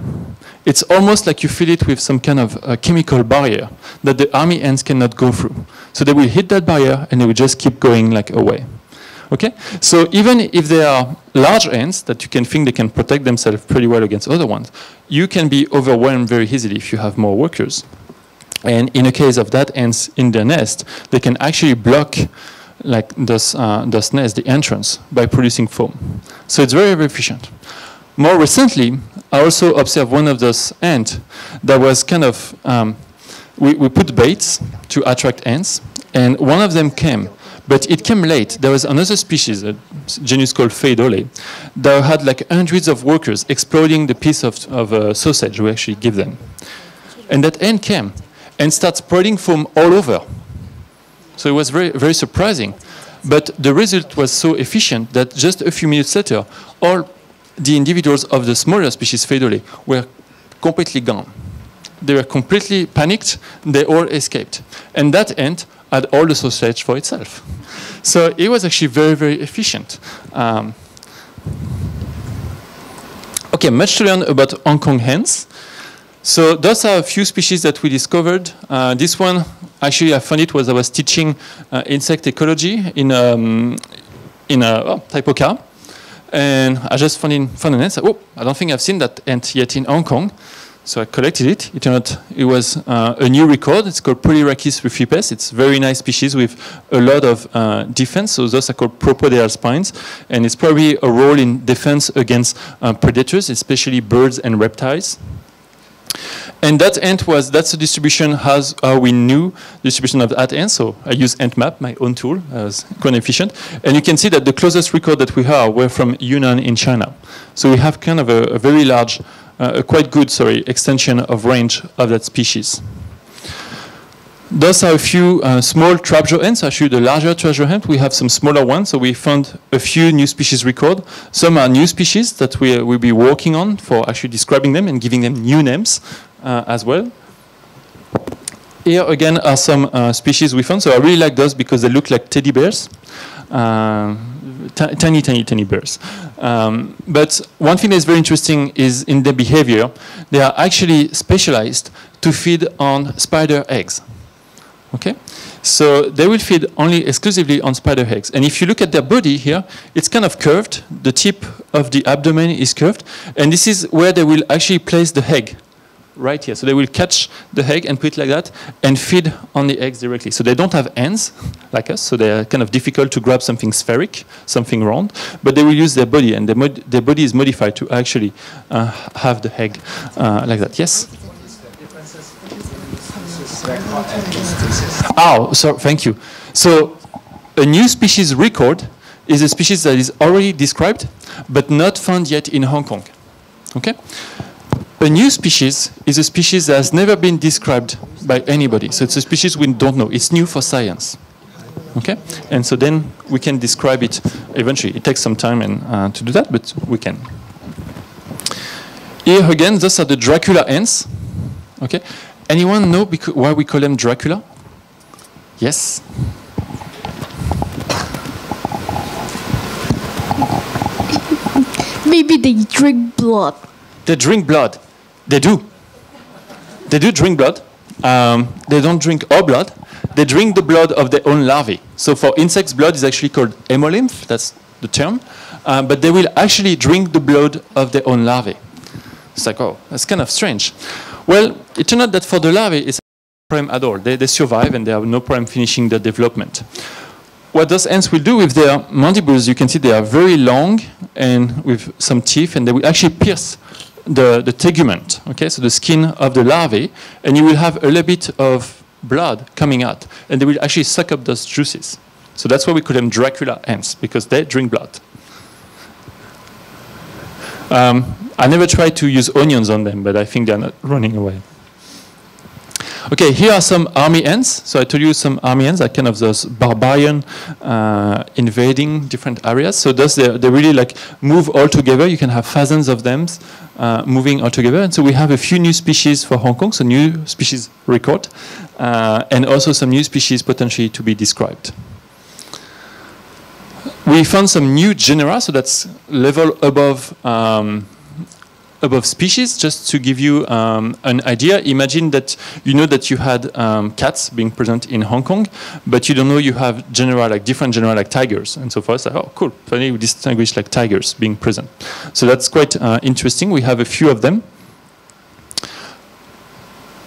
it's almost like you fill it with some kind of uh, chemical barrier that the army ants cannot go through. So they will hit that barrier and they will just keep going like away. Okay? So even if they are large ants that you can think they can protect themselves pretty well against other ones, you can be overwhelmed very easily if you have more workers. And in a case of that ants in their nest, they can actually block like those, uh, those nests, the entrance, by producing foam. So it's very, very efficient. More recently, I also observed one of those ants that was kind of, um, we, we put baits to attract ants, and one of them came, but it came late. There was another species, a genus called Pheidole, that had like hundreds of workers exploiting the piece of, of uh, sausage we actually give them. And that ant came, and start spreading foam all over. So it was very, very surprising. But the result was so efficient that just a few minutes later, all the individuals of the smaller species Pheidole were completely gone. They were completely panicked. They all escaped. And that ant had all the sausage for itself. So it was actually very, very efficient. Um, okay, much to learn about Hong Kong hens. So those are a few species that we discovered. Uh, this one, actually, I found it was I was teaching uh, insect ecology in um, in a oh, and I just found, in, found an ant. Oh, I don't think I've seen that ant yet in Hong Kong. So I collected it. It turned out it was uh, a new record. It's called Polyrhachis rufipes. It's a very nice species with a lot of uh, defense. So those are called propodeal spines. And it's probably a role in defense against uh, predators, especially birds and reptiles. And that ant was, that's the distribution as how we knew distribution of that ant. So I use AntMap, my own tool, as quite efficient. And you can see that the closest record that we have were from Yunnan in China. So we have kind of a, a very large, uh, a quite good, sorry, extension of range of that species. Those are a few uh, small trapjaw ants. Actually, the larger trapjaw ant, we have some smaller ones. So we found a few new species record. Some are new species that we will be working on for actually describing them and giving them new names uh, as well. Here again are some uh, species we found. So I really like those because they look like teddy bears. Uh, tiny, tiny, tiny bears. Um, but one thing that's very interesting is in their behavior, they are actually specialized to feed on spider eggs. Okay, so they will feed only exclusively on spider eggs. And if you look at their body here, it's kind of curved. The tip of the abdomen is curved, and this is where they will actually place the egg, right here. So they will catch the egg and put it like that and feed on the eggs directly. So they don't have hands like us, so they're kind of difficult to grab something spheric, something round, but they will use their body, and their, their body is modified to actually uh, have the egg uh, like that. Yes. Oh, so thank you. So a new species record is a species that is already described, but not found yet in Hong Kong. Okay? A new species is a species that has never been described by anybody. So it's a species we don't know. It's new for science. Okay? And so then we can describe it eventually. It takes some time and, uh, to do that, but we can. Here again, those are the Dracula ants. Okay? Anyone know why we call him Dracula? Yes? Maybe they drink blood. They drink blood. They do. They do drink blood. Um, they don't drink our blood. They drink the blood of their own larvae. So for insects, blood is actually called hemolymph. That's the term. Uh, but they will actually drink the blood of their own larvae. It's like, oh, that's kind of strange. Well, it turned out that for the larvae, it's no problem at all. They, they survive and they have no problem finishing their development. What those ants will do with their mandibles, you can see they are very long and with some teeth, and they will actually pierce the, the tegument, okay, so the skin of the larvae, and you will have a little bit of blood coming out, and they will actually suck up those juices. So that's why we call them Dracula ants, because they drink blood. Um, I never tried to use onions on them, but I think they're not running away. Okay, here are some army ants. So I told you some army ants are kind of those barbarian uh, invading different areas. So thus they, they really like move all together. You can have thousands of them uh, moving all together. And so we have a few new species for Hong Kong, so new species record, uh, and also some new species potentially to be described. We found some new genera, so that's level above um, above species, just to give you um, an idea, imagine that you know that you had um, cats being present in Hong Kong, but you don't know you have genera like different genera like tigers and so forth. Like, oh, cool, finally we distinguish like tigers being present. So that's quite uh, interesting. We have a few of them.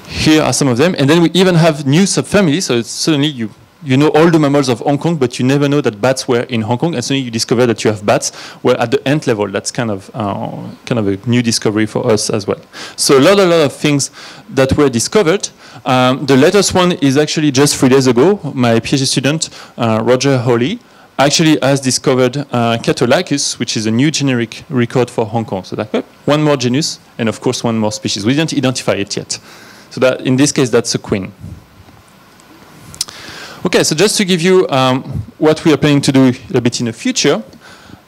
Here are some of them, and then we even have new subfamilies. So suddenly you you know all the mammals of Hong Kong, but you never know that bats were in Hong Kong, and suddenly you discover that you have bats were at the ant level. That's kind of uh, kind of a new discovery for us as well. So a lot, a lot of things that were discovered. Um, the latest one is actually just three days ago. My PhD student uh, Roger Hawley actually has discovered uh, Cataulacus, which is a new generic record for Hong Kong. So that one more genus, and of course one more species. We didn't identify it yet. So that in this case, that's a queen. Okay, so just to give you um, what we are planning to do a bit in the future,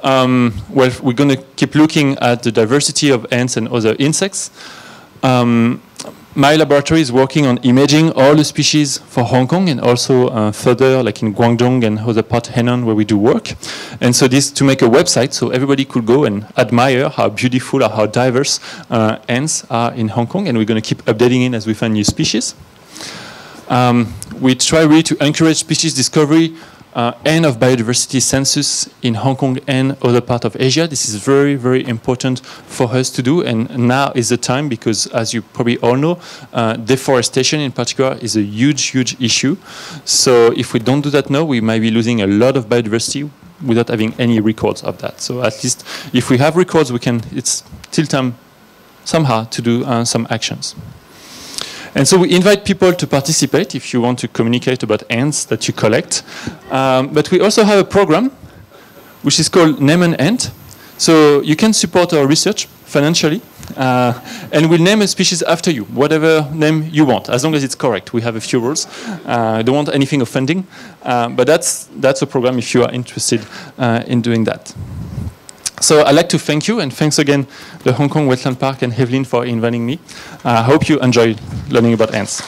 um, well, we're going to keep looking at the diversity of ants and other insects. Um, my laboratory is working on imaging all the species for Hong Kong and also uh, further, like in Guangdong and other part Hainan where we do work. And so this to make a website so everybody could go and admire how beautiful or how diverse uh, ants are in Hong Kong. And we're going to keep updating it as we find new species. Um, we try really to encourage species discovery uh, and of biodiversity census in Hong Kong and other part of Asia. This is very, very important for us to do. And now is the time because, as you probably all know, uh, deforestation in particular is a huge, huge issue. So if we don't do that now, we might be losing a lot of biodiversity without having any records of that. So at least if we have records, we can. It's still time somehow to do uh, some actions. And so we invite people to participate if you want to communicate about ants that you collect. Um, but we also have a program which is called Name an Ant. So you can support our research financially, uh, and we'll name a species after you, whatever name you want, as long as it's correct. We have a few rules. Uh, I don't want anything offending, uh, but that's, that's a program if you are interested uh, in doing that. So I'd like to thank you, and thanks again the Hong Kong Wetland Park and Evelyn for inviting me. I hope you enjoyed learning about ants.